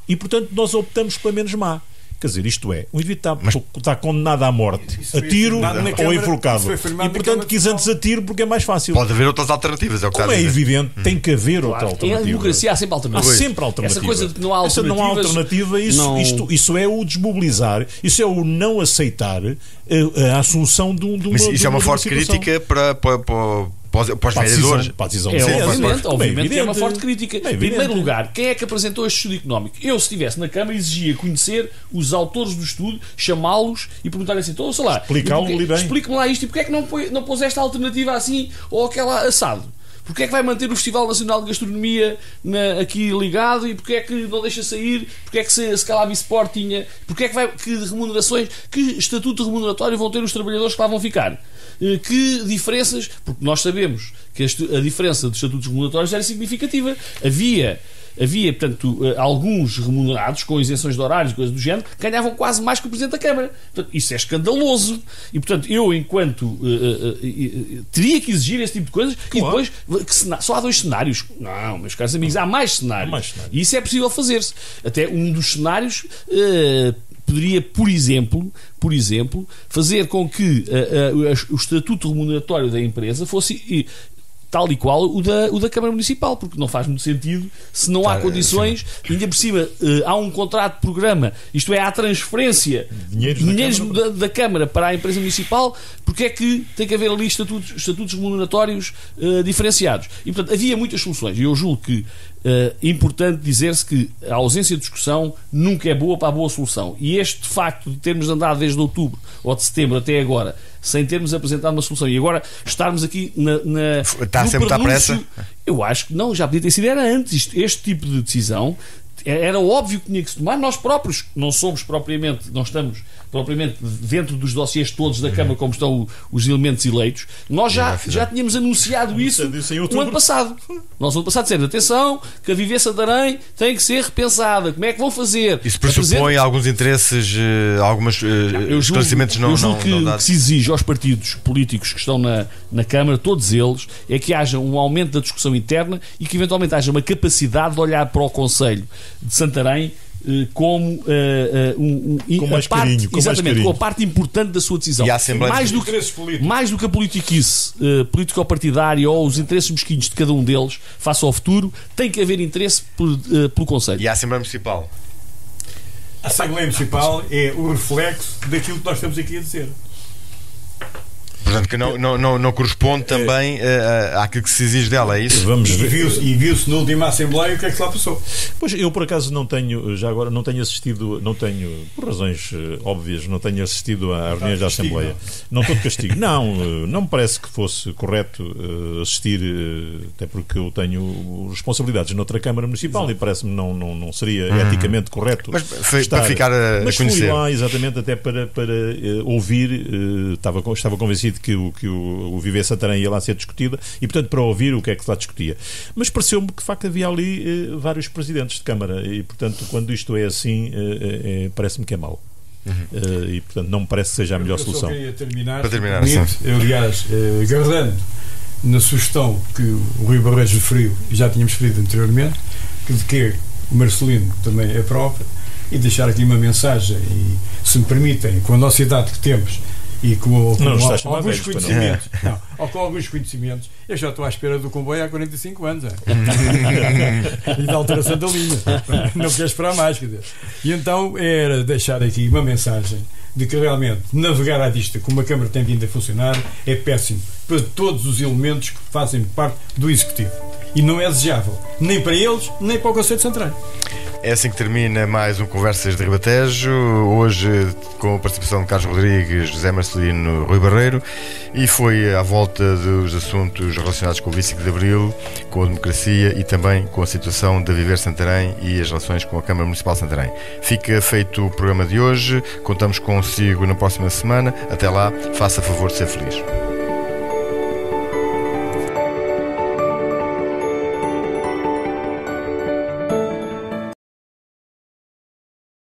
E portanto nós optamos pela menos má. Quer dizer, isto é, um indivíduo está, está condenado à morte, a tiro ou Câmara- enforcado. E portanto quis antes a tiro porque é mais fácil. Pode haver outras alternativas, é o que Como é evidente, tem que haver outra Claro, Em alternativa. democracia há sempre Há alternativas. sempre alternativa. Essa coisa de que não há Essa não há alternativa, isso, não- isto, isso é o desmobilizar, isso é o não aceitar a, a assunção de, um, de uma Mas isso de é uma forte situação. crítica para, para, para, para os, para os Para a decisão- vereadores. para a decisão É, do Sim, obviamente, mas- obviamente que é uma forte crítica. É Em evidente. primeiro lugar, quem é que apresentou este estudo económico? Eu, se estivesse na Câmara, exigia conhecer os autores do estudo, chamá-los e perguntar-lhe assim: então, sei lá, e porquê- explique-me lá isto e porque é que não, põe- não pôs esta alternativa assim ou aquela assado? Porque é que vai manter o Festival Nacional de Gastronomia na- aqui ligado e porque é que não deixa sair? Porque é que se, se Calab Sport tinha? Porque é que vai. Que remunerações, que estatuto remuneratório vão ter os trabalhadores que lá vão ficar? Eh, Que diferenças? Porque nós sabemos que a diferença de estatutos remuneratórios era significativa. Havia. Havia, portanto, eh, alguns remunerados com isenções de horários, coisas do género, que ganhavam quase mais que o Presidente da Câmara. Portanto, isso é escandaloso. E, portanto, eu, enquanto. eh, eh, eh, eh, teria que exigir esse tipo de coisas e Claro. depois. que cena- só há dois cenários. Não, meus caros amigos, há mais cenários. Há mais cenários. E isso é possível fazer-se. Até um dos cenários. Poderia, por exemplo, por exemplo, fazer com que eh, eh, o estatuto remuneratório da empresa fosse eh, tal e qual o da, o da Câmara Municipal, porque não faz muito sentido se não há Tá, condições, ainda por cima eh, há um contrato de programa, isto é, há transferência Dinheiros de da dinheiros Câmara. da, da Câmara para a empresa municipal, porque é que tem que haver ali estatutos, estatutos remuneratórios eh, diferenciados. E, portanto, havia muitas soluções. E eu julgo que eh, é importante dizer-se que a ausência de discussão nunca é boa para a boa solução. E este facto de termos andado desde outubro ou de setembro até agora sem termos apresentado uma solução e agora estarmos aqui na, na Está sempre à pressa? eu acho que não, já podia ter sido era antes. Isto- Este tipo de decisão era óbvio que tinha que se tomar. Nós próprios não somos propriamente, não estamos propriamente dentro dos dossiês todos da Câmara como estão os elementos eleitos. Nós já, Já tínhamos anunciado isso Isso em o outubro. ano passado. Nós no ano passado dissemos, atenção, que a Viver Santarém tem que ser repensada. Como é que vão fazer? Isso pressupõe alguns interesses, eh, alguns eh, eu julgo, esclarecimentos não, eu julgo não, que não o que se exige aos partidos políticos que estão na, na Câmara, todos eles, é que haja um aumento da discussão interna e que eventualmente haja uma capacidade de olhar para o Conselho de Santarém como eh, eh, um, um- Com mais parte, carinho, com mais exatamente, carinho. com a parte importante da sua decisão. E a Assembleia mais, do que, mais do que a politiquice eh, político-partidária ou os interesses mesquinhos de cada um deles face ao futuro, tem que haver interesse por, eh, pelo Conselho. E a Assembleia Municipal? A Assembleia Municipal é o reflexo daquilo que nós estamos aqui a dizer. Portanto, que não, não, não, não corresponde também é, àquilo que se exige dela, é isso? Vamos ver. E viu-se na última Assembleia o que é que lá passou. Pois eu, por acaso, não tenho, já agora, não tenho assistido, não tenho, por razões uh, óbvias, não tenho assistido a reuniões da Assembleia. Não estou de castigo. não, uh, não me parece que fosse correto uh, assistir, até porque eu tenho responsabilidades noutra Câmara Municipal Exato. e parece-me não, não, não seria uhum. eticamente correto. Mas foi estar, para ficar a, mas a conhecer. fui lá exatamente até para, para ouvir, estava, estava convencido que o, que o, o Viver Santarém ia lá ser discutida e, portanto, para ouvir o que é que se lá discutia. Mas pareceu-me que, de facto, havia ali vários presidentes de Câmara e, portanto, quando isto é assim, é, é, parece-me que é mau. Uhum. Uh, e portanto não me parece que seja a melhor eu solução. Terminar, Para terminar eu, aliás, uh, agarrando na sugestão que o Rui Barreiros referiu, e já tínhamos referido anteriormente, que de que o Marcelino também é próprio, e deixar aqui uma mensagem, e se me permitem, com a nossa idade que temos, e com, com não, alguns conhecimentos. Não. não. ou com alguns conhecimentos. Eu já estou à espera do comboio há 45 anos. É? e da alteração da linha. Não quero esperar mais. Quer dizer. E então era deixar aqui uma mensagem de que realmente navegar à vista como a Câmara tem vindo a funcionar é péssimo para todos os elementos que fazem parte do Executivo. E não é desejável, nem para eles, nem para o Conselho Central. É assim que termina mais um Conversas de Ribatejo. Hoje com a participação de Carlos Rodrigues, José Marcelino, Rui Barreiro e foi à volta dos assuntos relacionados com o 25 de Abril, com a democracia e também com a situação da Viver Santarém e as relações com a Câmara Municipal de Santarém. Fica feito o programa de hoje. Contamos consigo na próxima semana. Até lá, faça favor de ser feliz.